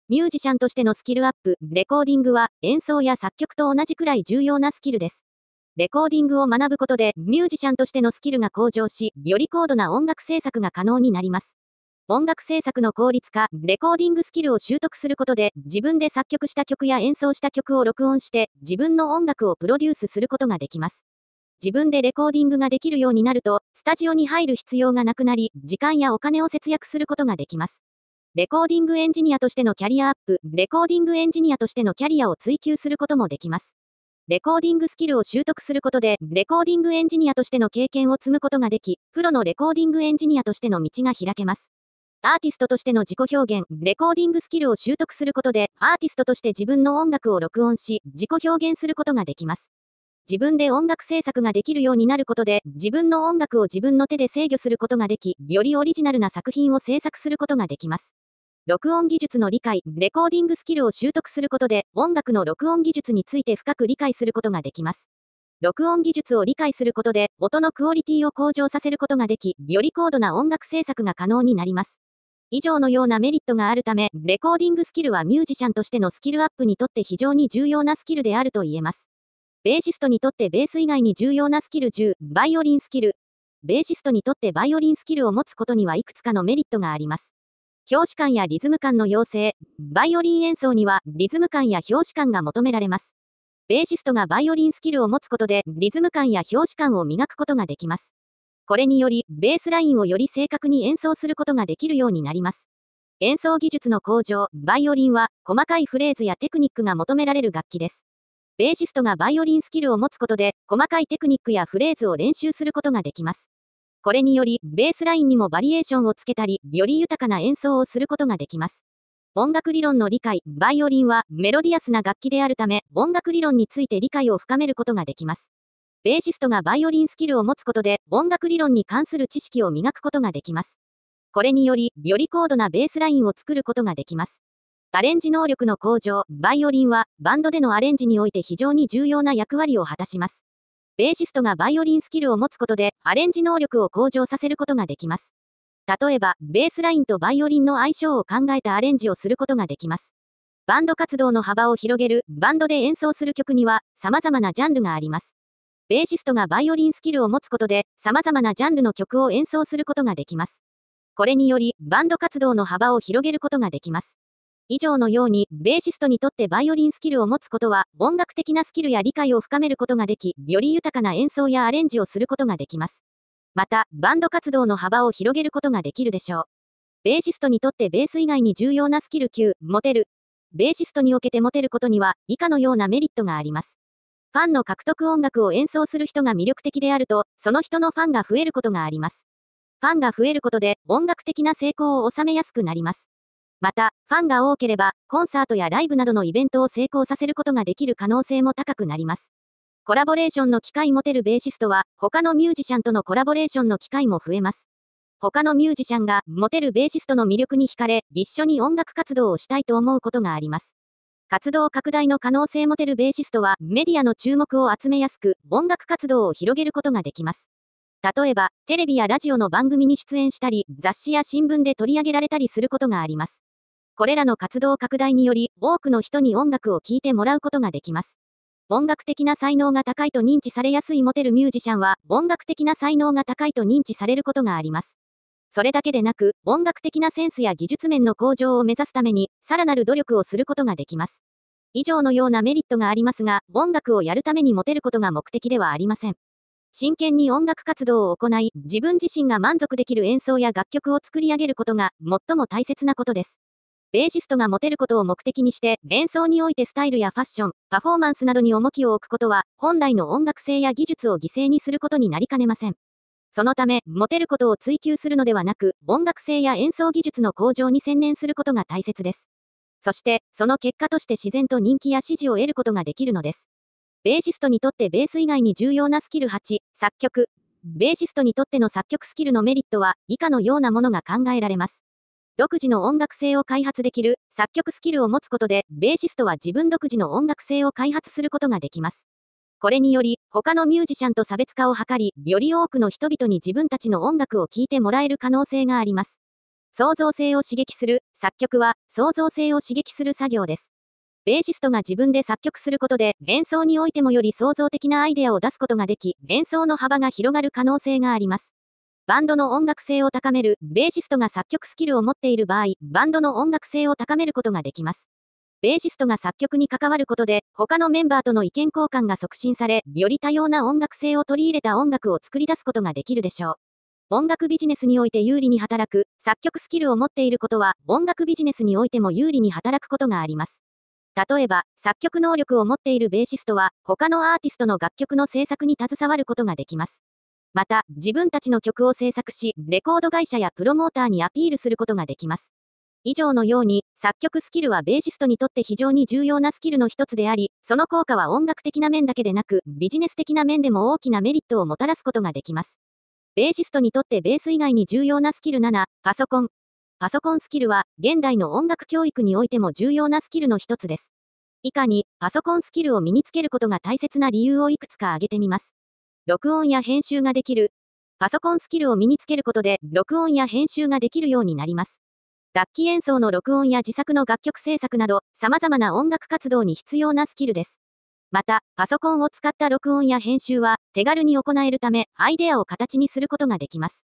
ミュージシャンとしてのスキルアップ、レコーディングは演奏や作曲と同じくらい重要なスキルです。レコーディングを学ぶことでミュージシャンとしてのスキルが向上し、より高度な音楽制作が可能になります。音楽制作の効率化、レコーディングスキルを習得することで、自分で作曲した曲や演奏した曲を録音して、自分の音楽をプロデュースすることができます。自分でレコーディングができるようになると、スタジオに入る必要がなくなり、時間やお金を節約することができます。レコーディングエンジニアとしてのキャリアアップ、レコーディングエンジニアとしてのキャリアを追求することもできます。レコーディングスキルを習得することで、レコーディングエンジニアとしての経験を積むことができ、プロのレコーディングエンジニアとしての道が開けます。アーティストとしての自己表現、レコーディングスキルを習得することで、アーティストとして自分の音楽を録音し、自己表現することができます。自分で音楽制作ができるようになることで、自分の音楽を自分の手で制御することができ、よりオリジナルな作品を制作することができます。録音技術の理解、レコーディングスキルを習得することで、音楽の録音技術について深く理解することができます。録音技術を理解することで、音のクオリティを向上させることができ、より高度な音楽制作が可能になります。以上のようなメリットがあるため、レコーディングスキルはミュージシャンとしてのスキルアップにとって非常に重要なスキルであると言えます。ベーシストにとってベース以外に重要なスキル10、バイオリンスキル。ベーシストにとってバイオリンスキルを持つことにはいくつかのメリットがあります。表紙感やリズム感の要請。バイオリン演奏にはリズム感や表紙感が求められます。ベーシストがバイオリンスキルを持つことで、リズム感や表紙感を磨くことができます。これにより、ベースラインをより正確に演奏することができるようになります。演奏技術の向上、バイオリンは、細かいフレーズやテクニックが求められる楽器です。ベーシストがバイオリンスキルを持つことで、細かいテクニックやフレーズを練習することができます。これにより、ベースラインにもバリエーションをつけたり、より豊かな演奏をすることができます。音楽理論の理解、バイオリンはメロディアスな楽器であるため、音楽理論について理解を深めることができます。ベーシストがバイオリンスキルを持つことで、音楽理論に関する知識を磨くことができます。これにより、より高度なベースラインを作ることができます。アレンジ能力の向上、バイオリンは、バンドでのアレンジにおいて非常に重要な役割を果たします。ベーシストがバイオリンスキルを持つことで、アレンジ能力を向上させることができます。例えば、ベースラインとバイオリンの相性を考えたアレンジをすることができます。バンド活動の幅を広げる、バンドで演奏する曲には、様々なジャンルがあります。ベーシストがバイオリンスキルを持つことで、様々なジャンルの曲を演奏することができます。これにより、バンド活動の幅を広げることができます。以上のように、ベーシストにとってバイオリンスキルを持つことは、音楽的なスキルや理解を深めることができ、より豊かな演奏やアレンジをすることができます。また、バンド活動の幅を広げることができるでしょう。ベーシストにとってベース以外に重要なスキル9、モテる。ベーシストにおけてモテることには、以下のようなメリットがあります。ファンの獲得音楽を演奏する人が魅力的であると、その人のファンが増えることがあります。ファンが増えることで音楽的な成功を収めやすくなります。また、ファンが多ければ、コンサートやライブなどのイベントを成功させることができる可能性も高くなります。コラボレーションの機会持てるベーシストは、他のミュージシャンとのコラボレーションの機会も増えます。他のミュージシャンが、持てるベーシストの魅力に惹かれ、一緒に音楽活動をしたいと思うことがあります。活動拡大の可能性持てるベーシストは、メディアの注目を集めやすく、音楽活動を広げることができます。例えば、テレビやラジオの番組に出演したり、雑誌や新聞で取り上げられたりすることがあります。これらの活動拡大により、多くの人に音楽を聴いてもらうことができます。音楽的な才能が高いと認知されやすいモテるミュージシャンは、音楽的な才能が高いと認知されることがあります。それだけでなく、音楽的なセンスや技術面の向上を目指すために、さらなる努力をすることができます。以上のようなメリットがありますが、音楽をやるためにモテることが目的ではありません。真剣に音楽活動を行い、自分自身が満足できる演奏や楽曲を作り上げることが最も大切なことです。ベーシストがモテることを目的にして、演奏においてスタイルやファッション、パフォーマンスなどに重きを置くことは、本来の音楽性や技術を犠牲にすることになりかねません。そのため、モテることを追求するのではなく、音楽性や演奏技術の向上に専念することが大切です。そして、その結果として自然と人気や支持を得ることができるのです。ベーシストにとってベース以外に重要なスキル8、作曲。ベーシストにとっての作曲スキルのメリットは、以下のようなものが考えられます。独自の音楽性を開発できる作曲スキルを持つことで、ベーシストは自分独自の音楽性を開発することができます。これにより、他のミュージシャンと差別化を図り、より多くの人々に自分たちの音楽を聴いてもらえる可能性があります。創造性を刺激する作曲は創造性を刺激する作業です。ベーシストが自分で作曲することで、演奏においてもより創造的なアイデアを出すことができ、演奏の幅が広がる可能性があります。バンドの音楽性を高める、ベーシストが作曲スキルを持っている場合、バンドの音楽性を高めることができます。ベーシストが作曲に関わることで、他のメンバーとの意見交換が促進され、より多様な音楽性を取り入れた音楽を作り出すことができるでしょう。音楽ビジネスにおいて有利に働く、作曲スキルを持っていることは、音楽ビジネスにおいても有利に働くことがあります。例えば、作曲能力を持っているベーシストは、他のアーティストの楽曲の制作に携わることができます。また、自分たちの曲を制作し、レコード会社やプロモーターにアピールすることができます。以上のように、作曲スキルはベーシストにとって非常に重要なスキルの一つであり、その効果は音楽的な面だけでなく、ビジネス的な面でも大きなメリットをもたらすことができます。ベーシストにとってベース以外に重要なスキル7、パソコン。パソコンスキルは、現代の音楽教育においても重要なスキルの一つです。以下に、パソコンスキルを身につけることが大切な理由をいくつか挙げてみます。録音や編集ができる。パソコンスキルを身につけることで、録音や編集ができるようになります。楽器演奏の録音や自作の楽曲制作など、様々な音楽活動に必要なスキルです。また、パソコンを使った録音や編集は、手軽に行えるため、アイデアを形にすることができます。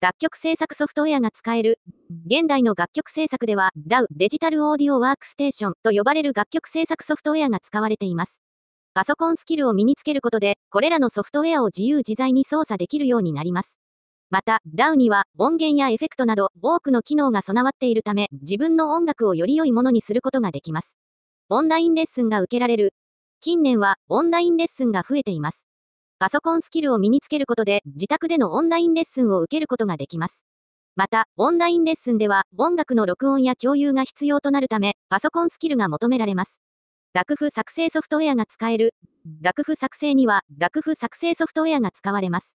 楽曲制作ソフトウェアが使える。現代の楽曲制作では、DAW デジタルオーディオワークステーションと呼ばれる楽曲制作ソフトウェアが使われています。パソコンスキルを身につけることで、これらのソフトウェアを自由自在に操作できるようになります。また、DAW には音源やエフェクトなど多くの機能が備わっているため、自分の音楽をより良いものにすることができます。オンラインレッスンが受けられる。近年はオンラインレッスンが増えています。パソコンスキルを身につけることで、自宅でのオンラインレッスンを受けることができます。また、オンラインレッスンでは音楽の録音や共有が必要となるため、パソコンスキルが求められます。楽譜作成ソフトウェアが使える。楽譜作成には楽譜作成ソフトウェアが使われます。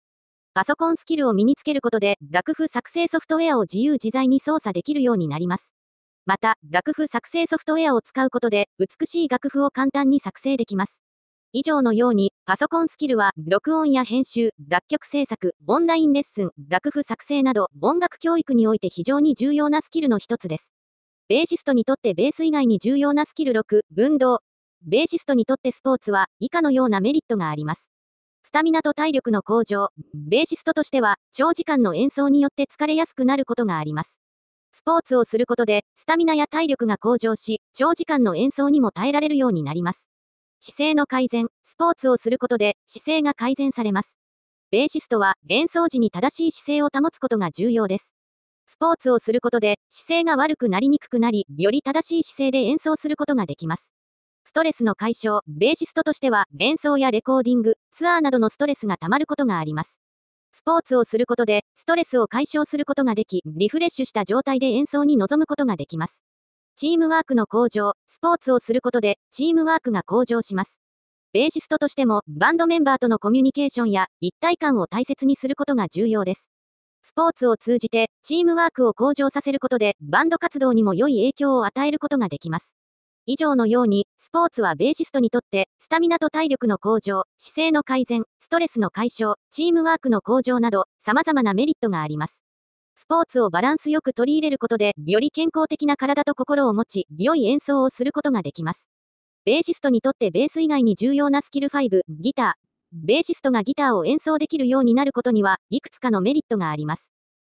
パソコンスキルを身につけることで、楽譜作成ソフトウェアを自由自在に操作できるようになります。また、楽譜作成ソフトウェアを使うことで、美しい楽譜を簡単に作成できます。以上のように、パソコンスキルは、録音や編集、楽曲制作、オンラインレッスン、楽譜作成など、音楽教育において非常に重要なスキルの一つです。ベーシストにとってベース以外に重要なスキル6、運動、ベーシストにとってスポーツは以下のようなメリットがあります。スタミナと体力の向上、ベーシストとしては長時間の演奏によって疲れやすくなることがあります。スポーツをすることでスタミナや体力が向上し、長時間の演奏にも耐えられるようになります。姿勢の改善、スポーツをすることで姿勢が改善されます。ベーシストは演奏時に正しい姿勢を保つことが重要です。スポーツをすることで姿勢が悪くなりにくくなり、より正しい姿勢で演奏することができます。ストレスの解消、ベーシストとしては、演奏やレコーディング、ツアーなどのストレスが溜まることがあります。スポーツをすることで、ストレスを解消することができ、リフレッシュした状態で演奏に臨むことができます。チームワークの向上、スポーツをすることで、チームワークが向上します。ベーシストとしても、バンドメンバーとのコミュニケーションや一体感を大切にすることが重要です。スポーツを通じて、チームワークを向上させることで、バンド活動にも良い影響を与えることができます。以上のように、スポーツはベーシストにとって、スタミナと体力の向上、姿勢の改善、ストレスの解消、チームワークの向上など、様々なメリットがあります。スポーツをバランスよく取り入れることで、より健康的な体と心を持ち、良い演奏をすることができます。ベーシストにとってベース以外に重要なスキル5、ギター。ベーシストがギターを演奏できるようになることには、いくつかのメリットがあります。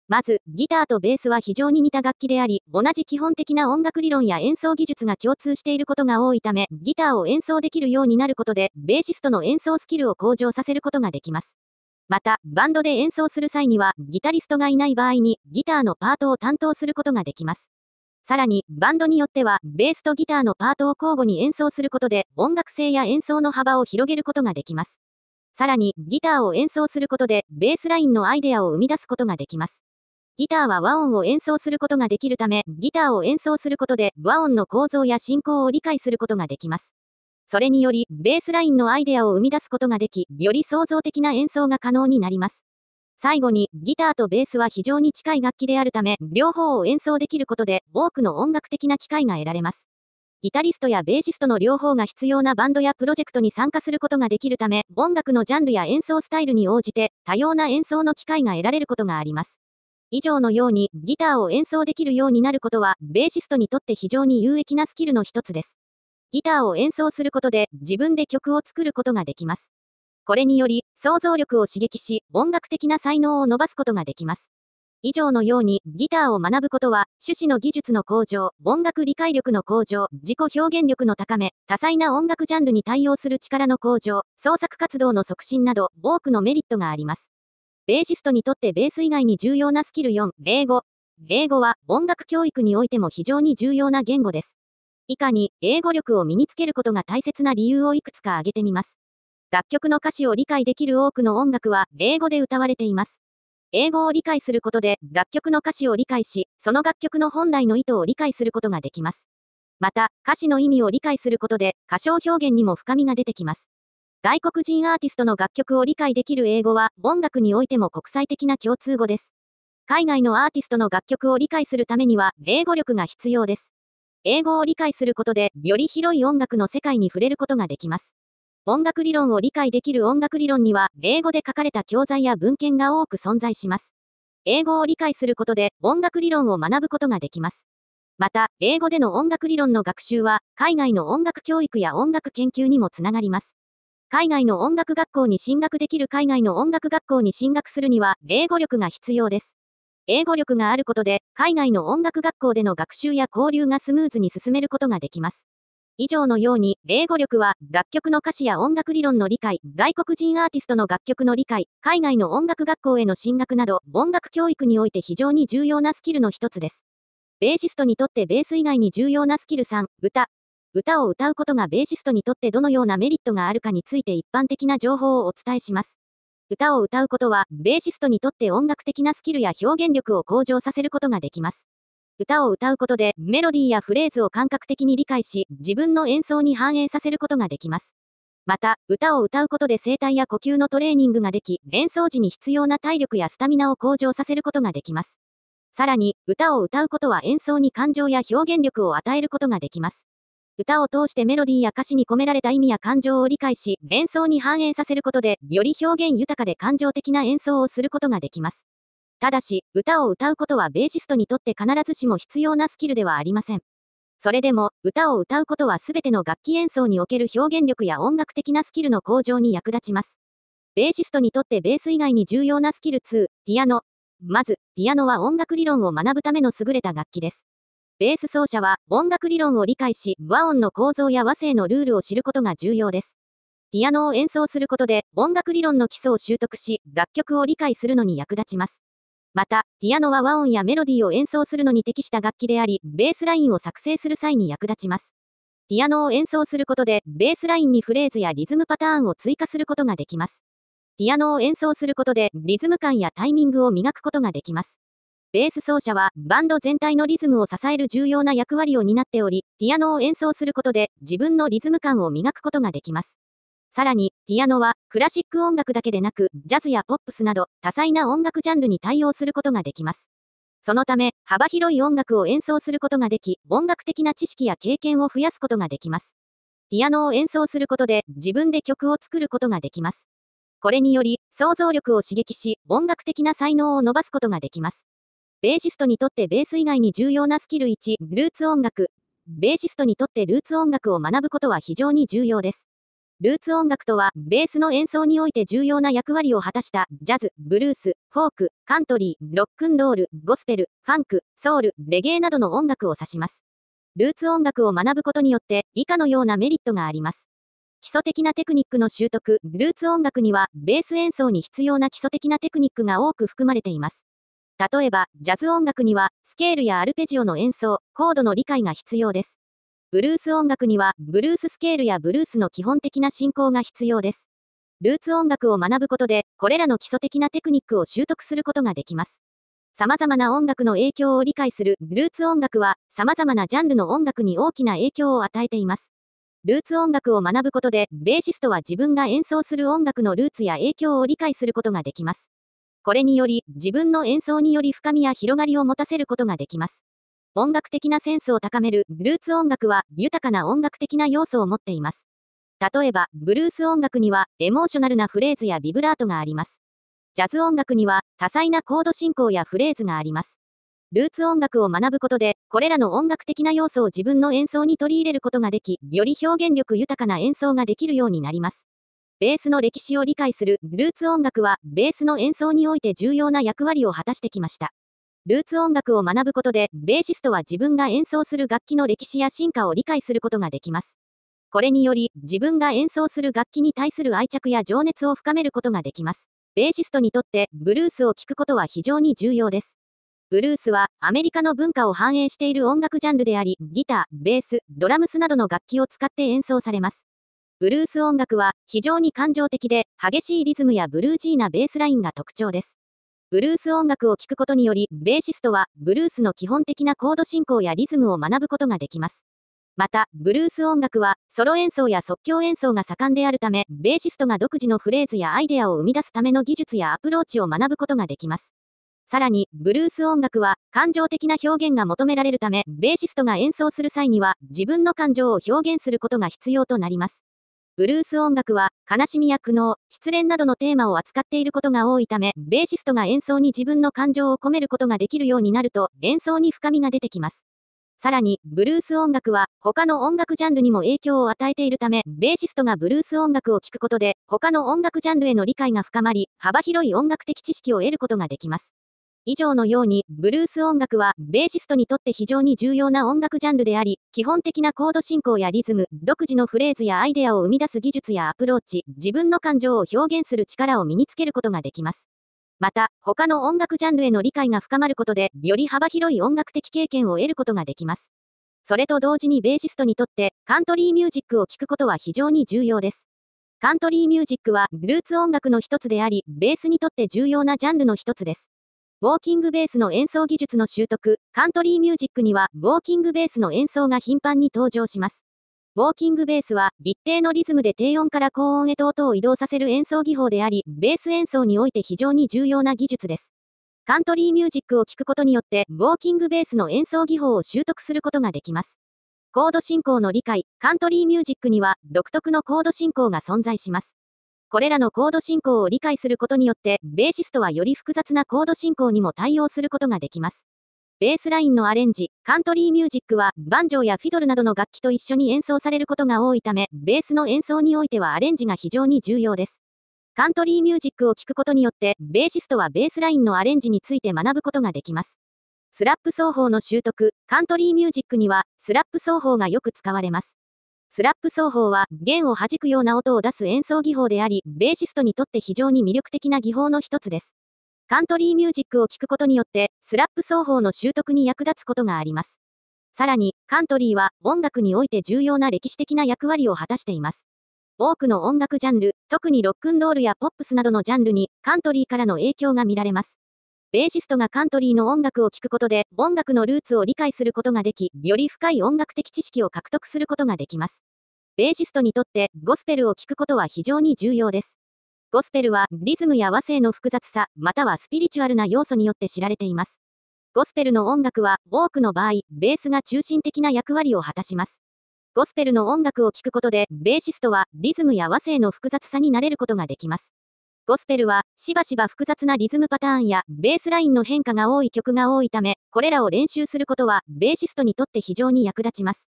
まず、ギターとベースは非常に似た楽器であり、同じ基本的な音楽理論や演奏技術が共通していることが多いため、ギターを演奏できるようになることで、ベーシストの演奏スキルを向上させることができます。また、バンドで演奏する際には、ギタリストがいない場合に、ギターのパートを担当することができます。さらに、バンドによっては、ベースとギターのパートを交互に演奏することで、音楽性や演奏の幅を広げることができます。さらに、ギターを演奏することで、ベースラインのアイデアを生み出すことができます。ギターは和音を演奏することができるため、ギターを演奏することで和音の構造や進行を理解することができます。それにより、ベースラインのアイデアを生み出すことができ、より創造的な演奏が可能になります。最後に、ギターとベースは非常に近い楽器であるため、両方を演奏できることで、多くの音楽的な機会が得られます。ギタリストやベーシストの両方が必要なバンドやプロジェクトに参加することができるため、音楽のジャンルや演奏スタイルに応じて、多様な演奏の機会が得られることがあります。以上のようにギターを演奏できるようになることは、ベーシストにとって非常に有益なスキルの一つです。ギターを演奏することで自分で曲を作ることができます。これにより、想像力を刺激し、音楽的な才能を伸ばすことができます。以上のように、ギターを学ぶことは、趣旨の技術の向上、音楽理解力の向上、自己表現力の高め、多彩な音楽ジャンルに対応する力の向上、創作活動の促進など、多くのメリットがあります。ベーシストにとってベース以外に重要なスキル4、英語。英語は音楽教育においても非常に重要な言語です。以下に、英語力を身につけることが大切な理由をいくつか挙げてみます。楽曲の歌詞を理解できる多くの音楽は、英語で歌われています。英語を理解することで、楽曲の歌詞を理解し、その楽曲の本来の意図を理解することができます。また、歌詞の意味を理解することで、歌唱表現にも深みが出てきます。外国人アーティストの楽曲を理解できる英語は、音楽においても国際的な共通語です。海外のアーティストの楽曲を理解するためには、英語力が必要です。英語を理解することで、より広い音楽の世界に触れることができます。音楽理論を理解できる音楽理論には、英語で書かれた教材や文献が多く存在します。英語を理解することで、音楽理論を学ぶことができます。また、英語での音楽理論の学習は、海外の音楽教育や音楽研究にもつながります。海外の音楽学校に進学できる海外の音楽学校に進学するには、英語力が必要です。英語力があることで、海外の音楽学校での学習や交流がスムーズに進めることができます。以上のように、英語力は、楽曲の歌詞や音楽理論の理解、外国人アーティストの楽曲の理解、海外の音楽学校への進学など、音楽教育において非常に重要なスキルの一つです。ベーシストにとってベース以外に重要なスキル3、歌。歌を歌うことがベーシストにとってどのようなメリットがあるかについて一般的な情報をお伝えします。歌を歌うことは、ベーシストにとって音楽的なスキルや表現力を向上させることができます。歌を歌うことで、メロディーやフレーズを感覚的に理解し、自分の演奏に反映させることができます。また、歌を歌うことで声帯や呼吸のトレーニングができ、演奏時に必要な体力やスタミナを向上させることができます。さらに、歌を歌うことは演奏に感情や表現力を与えることができます。歌を通してメロディーや歌詞に込められた意味や感情を理解し、演奏に反映させることで、より表現豊かで感情的な演奏をすることができます。ただし、歌を歌うことはベーシストにとって必ずしも必要なスキルではありません。それでも、歌を歌うことは全ての楽器演奏における表現力や音楽的なスキルの向上に役立ちます。ベーシストにとってベース以外に重要なスキル2、ピアノ。まず、ピアノは音楽理論を学ぶための優れた楽器です。ベース奏者は音楽理論を理解し、和音の構造や和声のルールを知ることが重要です。ピアノを演奏することで音楽理論の基礎を習得し、楽曲を理解するのに役立ちます。また、ピアノは和音やメロディーを演奏するのに適した楽器であり、ベースラインを作成する際に役立ちます。ピアノを演奏することで、ベースラインにフレーズやリズムパターンを追加することができます。ピアノを演奏することで、リズム感やタイミングを磨くことができます。ベース奏者はバンド全体のリズムを支える重要な役割を担っており、ピアノを演奏することで自分のリズム感を磨くことができます。さらに、ピアノはクラシック音楽だけでなく、ジャズやポップスなど多彩な音楽ジャンルに対応することができます。そのため、幅広い音楽を演奏することができ、音楽的な知識や経験を増やすことができます。ピアノを演奏することで自分で曲を作ることができます。これにより、想像力を刺激し、音楽的な才能を伸ばすことができます。ベーシストにとってベース以外に重要なスキル1、ルーツ音楽。ベーシストにとってルーツ音楽を学ぶことは非常に重要です。ルーツ音楽とは、ベースの演奏において重要な役割を果たした、ジャズ、ブルース、フォーク、カントリー、ロックンロール、ゴスペル、ファンク、ソウル、レゲエなどの音楽を指します。ルーツ音楽を学ぶことによって、以下のようなメリットがあります。基礎的なテクニックの習得、ルーツ音楽には、ベース演奏に必要な基礎的なテクニックが多く含まれています。例えば、ジャズ音楽には、スケールやアルペジオの演奏、コードの理解が必要です。ブルース音楽には、ブルーススケールやブルースの基本的な進行が必要です。ルーツ音楽を学ぶことで、これらの基礎的なテクニックを習得することができます。様々な音楽の影響を理解するルーツ音楽は、様々なジャンルの音楽に大きな影響を与えています。ルーツ音楽を学ぶことで、ベーシストは自分が演奏する音楽のルーツや影響を理解することができます。これにより、自分の演奏により深みや広がりを持たせることができます。音楽的なセンスを高めるルーツ音楽は豊かな音楽的な要素を持っています。例えば、ブルース音楽にはエモーショナルなフレーズやビブラートがあります。ジャズ音楽には多彩なコード進行やフレーズがあります。ルーツ音楽を学ぶことで、これらの音楽的な要素を自分の演奏に取り入れることができ、より表現力豊かな演奏ができるようになります。ベースの歴史を理解するルーツ音楽は、ベースの演奏において重要な役割を果たしてきました。ルーツ音楽を学ぶことで、ベーシストは自分が演奏する楽器の歴史や進化を理解することができます。これにより、自分が演奏する楽器に対する愛着や情熱を深めることができます。ベーシストにとって、ブルースを聴くことは非常に重要です。ブルースはアメリカの文化を反映している音楽ジャンルであり、ギター、ベース、ドラムスなどの楽器を使って演奏されます。ブルース音楽は非常に感情的で激しいリズムやブルージーなベースラインが特徴です。ブルース音楽を聴くことにより、ベーシストはブルースの基本的なコード進行やリズムを学ぶことができます。また、ブルース音楽は、ソロ演奏や即興演奏が盛んであるため、ベーシストが独自のフレーズやアイデアを生み出すための技術やアプローチを学ぶことができます。さらに、ブルース音楽は、感情的な表現が求められるため、ベーシストが演奏する際には、自分の感情を表現することが必要となります。ブルース音楽は、悲しみや苦悩、失恋などのテーマを扱っていることが多いため、ベーシストが演奏に自分の感情を込めることができるようになると、演奏に深みが出てきます。さらに、ブルース音楽は、他の音楽ジャンルにも影響を与えているため、ベーシストがブルース音楽を聴くことで、他の音楽ジャンルへの理解が深まり、幅広い音楽的知識を得ることができます。以上のように、ブルース音楽は、ベーシストにとって非常に重要な音楽ジャンルであり、基本的なコード進行やリズム、独自のフレーズやアイデアを生み出す技術やアプローチ、自分の感情を表現する力を身につけることができます。また、他の音楽ジャンルへの理解が深まることで、より幅広い音楽的経験を得ることができます。それと同時にベーシストにとって、カントリーミュージックを聴くことは非常に重要です。カントリーミュージックは、ルーツ音楽の一つであり、ベースにとって重要なジャンルの一つです。ウォーキングベースの演奏技術の習得、カントリーミュージックには、ウォーキングベースの演奏が頻繁に登場します。ウォーキングベースは、一定のリズムで低音から高音へと音を移動させる演奏技法であり、ベース演奏において非常に重要な技術です。カントリーミュージックを聴くことによって、ウォーキングベースの演奏技法を習得することができます。コード進行の理解、カントリーミュージックには、独特のコード進行が存在します。これらのコード進行を理解することによって、ベーシストはより複雑なコード進行にも対応することができます。ベースラインのアレンジ、カントリーミュージックは、バンジョーやフィドルなどの楽器と一緒に演奏されることが多いため、ベースの演奏においてはアレンジが非常に重要です。カントリーミュージックを聴くことによって、ベーシストはベースラインのアレンジについて学ぶことができます。スラップ奏法の習得、カントリーミュージックには、スラップ奏法がよく使われます。スラップ奏法は、弦を弾くような音を出す演奏技法であり、ベーシストにとって非常に魅力的な技法の一つです。カントリーミュージックを聴くことによって、スラップ奏法の習得に役立つことがあります。さらに、カントリーは音楽において重要な歴史的な役割を果たしています。多くの音楽ジャンル、特にロックンロールやポップスなどのジャンルに、カントリーからの影響が見られます。ベーシストがカントリーの音楽を聴くことで、音楽のルーツを理解することができ、より深い音楽的知識を獲得することができます。ベーシストにとって、ゴスペルを聴くことは非常に重要です。ゴスペルは、リズムや和声の複雑さ、またはスピリチュアルな要素によって知られています。ゴスペルの音楽は、多くの場合、ベースが中心的な役割を果たします。ゴスペルの音楽を聴くことで、ベーシストは、リズムや和声の複雑さになれることができます。ゴスペルは、しばしば複雑なリズムパターンや、ベースラインの変化が多い曲が多いため、これらを練習することは、ベーシストにとって非常に役立ちます。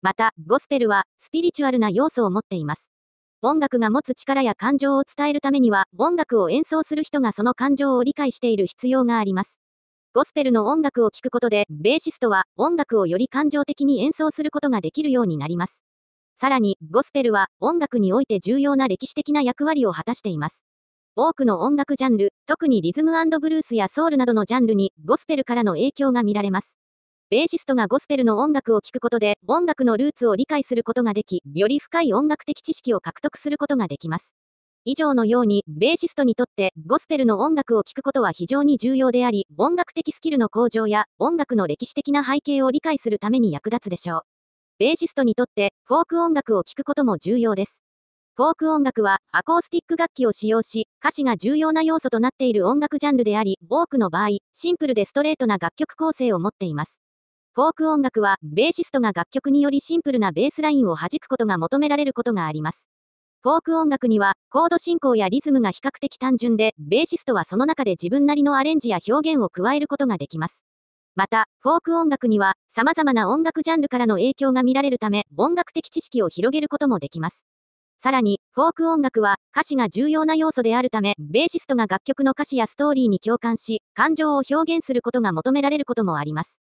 また、ゴスペルは、スピリチュアルな要素を持っています。音楽が持つ力や感情を伝えるためには、音楽を演奏する人がその感情を理解している必要があります。ゴスペルの音楽を聴くことで、ベーシストは音楽をより感情的に演奏することができるようになります。さらに、ゴスペルは音楽において重要な歴史的な役割を果たしています。多くの音楽ジャンル、特にリズムブルースやソウルなどのジャンルに、ゴスペルからの影響が見られます。ベーシストがゴスペルの音楽を聴くことで、音楽のルーツを理解することができ、より深い音楽的知識を獲得することができます。以上のように、ベーシストにとって、ゴスペルの音楽を聴くことは非常に重要であり、音楽的スキルの向上や、音楽の歴史的な背景を理解するために役立つでしょう。ベーシストにとって、フォーク音楽を聴くことも重要です。フォーク音楽は、アコースティック楽器を使用し、歌詞が重要な要素となっている音楽ジャンルであり、多くの場合、シンプルでストレートな楽曲構成を持っています。フォーク音楽は、ベーシストが楽曲によりシンプルなベースラインを弾くことが求められることがあります。フォーク音楽には、コード進行やリズムが比較的単純で、ベーシストはその中で自分なりのアレンジや表現を加えることができます。また、フォーク音楽には、様々な音楽ジャンルからの影響が見られるため、音楽的知識を広げることもできます。さらに、フォーク音楽は歌詞が重要な要素であるため、ベーシストが楽曲の歌詞やストーリーに共感し、感情を表現することが求められることもあります。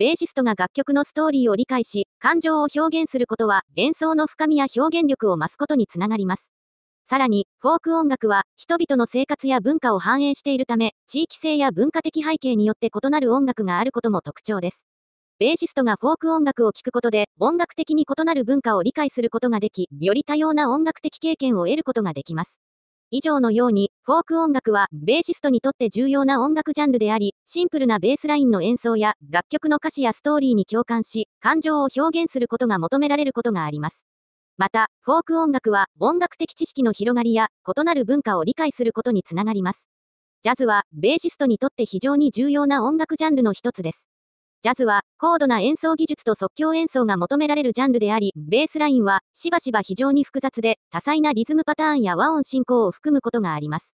ベーシストが楽曲のストーリーを理解し、感情を表現することは、演奏の深みや表現力を増すことにつながります。さらに、フォーク音楽は、人々の生活や文化を反映しているため、地域性や文化的背景によって異なる音楽があることも特徴です。ベーシストがフォーク音楽を聴くことで、音楽的に異なる文化を理解することができ、より多様な音楽的経験を得ることができます。以上のように、フォーク音楽は、ベーシストにとって重要な音楽ジャンルであり、シンプルなベースラインの演奏や、楽曲の歌詞やストーリーに共感し、感情を表現することが求められることがあります。また、フォーク音楽は音楽的知識の広がりや異なる文化を理解することにつながります。ジャズはベーシストにとって非常に重要な音楽ジャンルの一つです。ジャズは高度な演奏技術と即興演奏が求められるジャンルであり、ベースラインはしばしば非常に複雑で多彩なリズムパターンや和音進行を含むことがあります。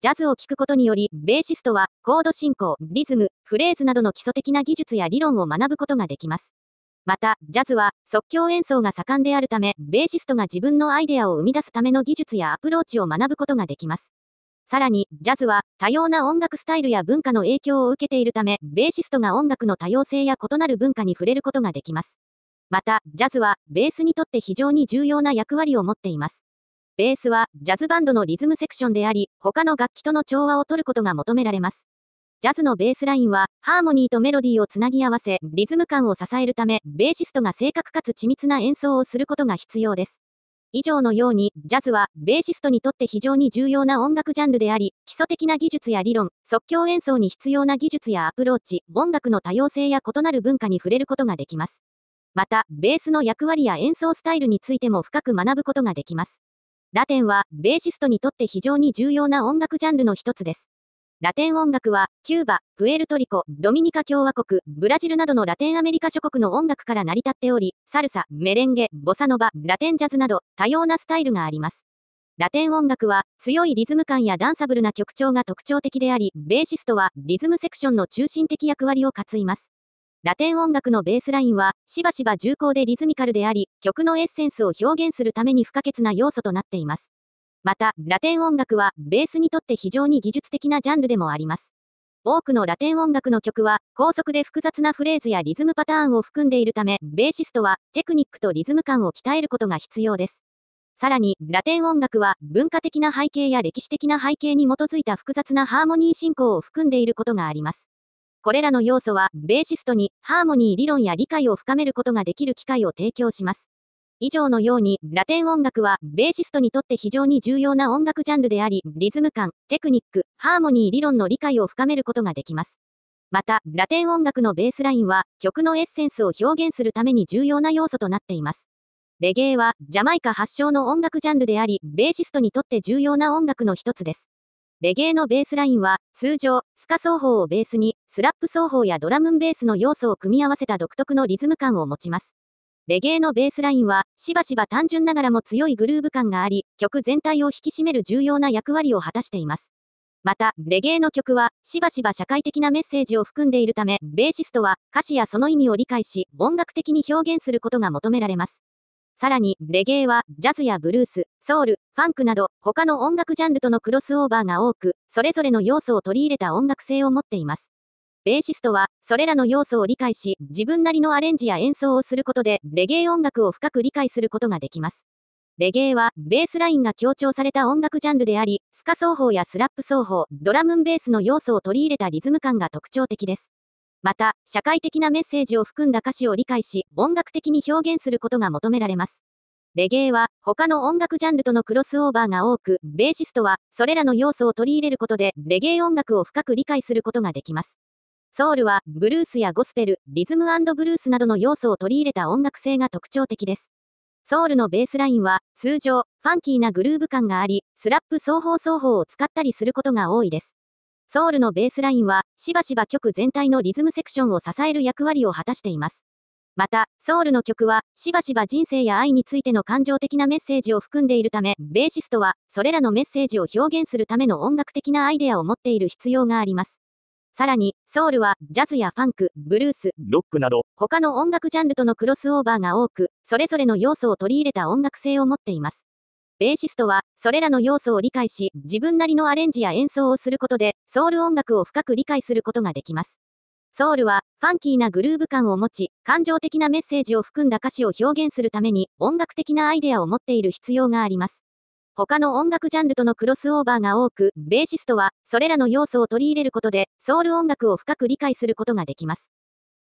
ジャズを聴くことにより、ベーシストはコード進行、リズム、フレーズなどの基礎的な技術や理論を学ぶことができます。また、ジャズは即興演奏が盛んであるため、ベーシストが自分のアイデアを生み出すための技術やアプローチを学ぶことができます。さらに、ジャズは多様な音楽スタイルや文化の影響を受けているため、ベーシストが音楽の多様性や異なる文化に触れることができます。また、ジャズはベースにとって非常に重要な役割を持っています。ベースはジャズバンドのリズムセクションであり、他の楽器との調和を取ることが求められます。ジャズのベースラインは、ハーモニーとメロディーをつなぎ合わせ、リズム感を支えるため、ベーシストが正確かつ緻密な演奏をすることが必要です。以上のように、ジャズは、ベーシストにとって非常に重要な音楽ジャンルであり、基礎的な技術や理論、即興演奏に必要な技術やアプローチ、音楽の多様性や異なる文化に触れることができます。また、ベースの役割や演奏スタイルについても深く学ぶことができます。ラテンは、ベーシストにとって非常に重要な音楽ジャンルの一つです。ラテン音楽は、キューバ、プエルトリコ、ドミニカ共和国、ブラジルなどのラテンアメリカ諸国の音楽から成り立っており、サルサ、メレンゲ、ボサノバ、ラテンジャズなど、多様なスタイルがあります。ラテン音楽は、強いリズム感やダンサブルな曲調が特徴的であり、ベーシストは、リズムセクションの中心的役割を担います。ラテン音楽のベースラインは、しばしば重厚でリズミカルであり、曲のエッセンスを表現するために不可欠な要素となっています。また、ラテン音楽は、ベースにとって非常に技術的なジャンルでもあります。多くのラテン音楽の曲は、高速で複雑なフレーズやリズムパターンを含んでいるため、ベーシストは、テクニックとリズム感を鍛えることが必要です。さらに、ラテン音楽は、文化的な背景や歴史的な背景に基づいた複雑なハーモニー進行を含んでいることがあります。これらの要素は、ベーシストに、ハーモニー理論や理解を深めることができる機会を提供します。以上のように、ラテン音楽は、ベーシストにとって非常に重要な音楽ジャンルであり、リズム感、テクニック、ハーモニー理論の理解を深めることができます。また、ラテン音楽のベースラインは、曲のエッセンスを表現するために重要な要素となっています。レゲエは、ジャマイカ発祥の音楽ジャンルであり、ベーシストにとって重要な音楽の一つです。レゲエのベースラインは、通常、スカ奏法をベースに、スラップ奏法やドラムンベースの要素を組み合わせた独特のリズム感を持ちます。レゲエのベースラインは、しばしば単純ながらも強いグルーヴ感があり、曲全体を引き締める重要な役割を果たしています。また、レゲエの曲は、しばしば社会的なメッセージを含んでいるため、ベーシストは、歌詞やその意味を理解し、音楽的に表現することが求められます。さらに、レゲエは、ジャズやブルース、ソウル、ファンクなど、他の音楽ジャンルとのクロスオーバーが多く、それぞれの要素を取り入れた音楽性を持っています。ベーシストは、それらの要素を理解し、自分なりのアレンジや演奏をすることで、レゲエ音楽を深く理解することができます。レゲエは、ベースラインが強調された音楽ジャンルであり、スカ奏法やスラップ奏法、ドラムンベースの要素を取り入れたリズム感が特徴的です。また、社会的なメッセージを含んだ歌詞を理解し、音楽的に表現することが求められます。レゲエは、他の音楽ジャンルとのクロスオーバーが多く、ベーシストは、それらの要素を取り入れることで、レゲエ音楽を深く理解することができます。ソウルは、ブルースやゴスペル、リズムブルースなどの要素を取り入れた音楽性が特徴的です。ソウルのベースラインは、通常、ファンキーなグルーヴ感があり、スラップ双方双方を使ったりすることが多いです。ソウルのベースラインは、しばしば曲全体のリズムセクションを支える役割を果たしています。また、ソウルの曲は、しばしば人生や愛についての感情的なメッセージを含んでいるため、ベーシストは、それらのメッセージを表現するための音楽的なアイデアを持っている必要があります。さらに、ソウルは、ジャズやファンク、ブルース、
ロックなど、
他の音楽ジャンルとのクロスオーバーが多く、それぞれの要素を取り入れた音楽性を持っています。ベーシストは、それらの要素を理解し、自分なりのアレンジや演奏をすることで、ソウル音楽を深く理解することができます。ソウルは、ファンキーなグルーヴ感を持ち、感情的なメッセージを含んだ歌詞を表現するために、音楽的なアイデアを持っている必要があります。他の音楽ジャンルとのクロスオーバーが多く、ベーシストは、それらの要素を取り入れることで、ソウル音楽を深く理解することができます。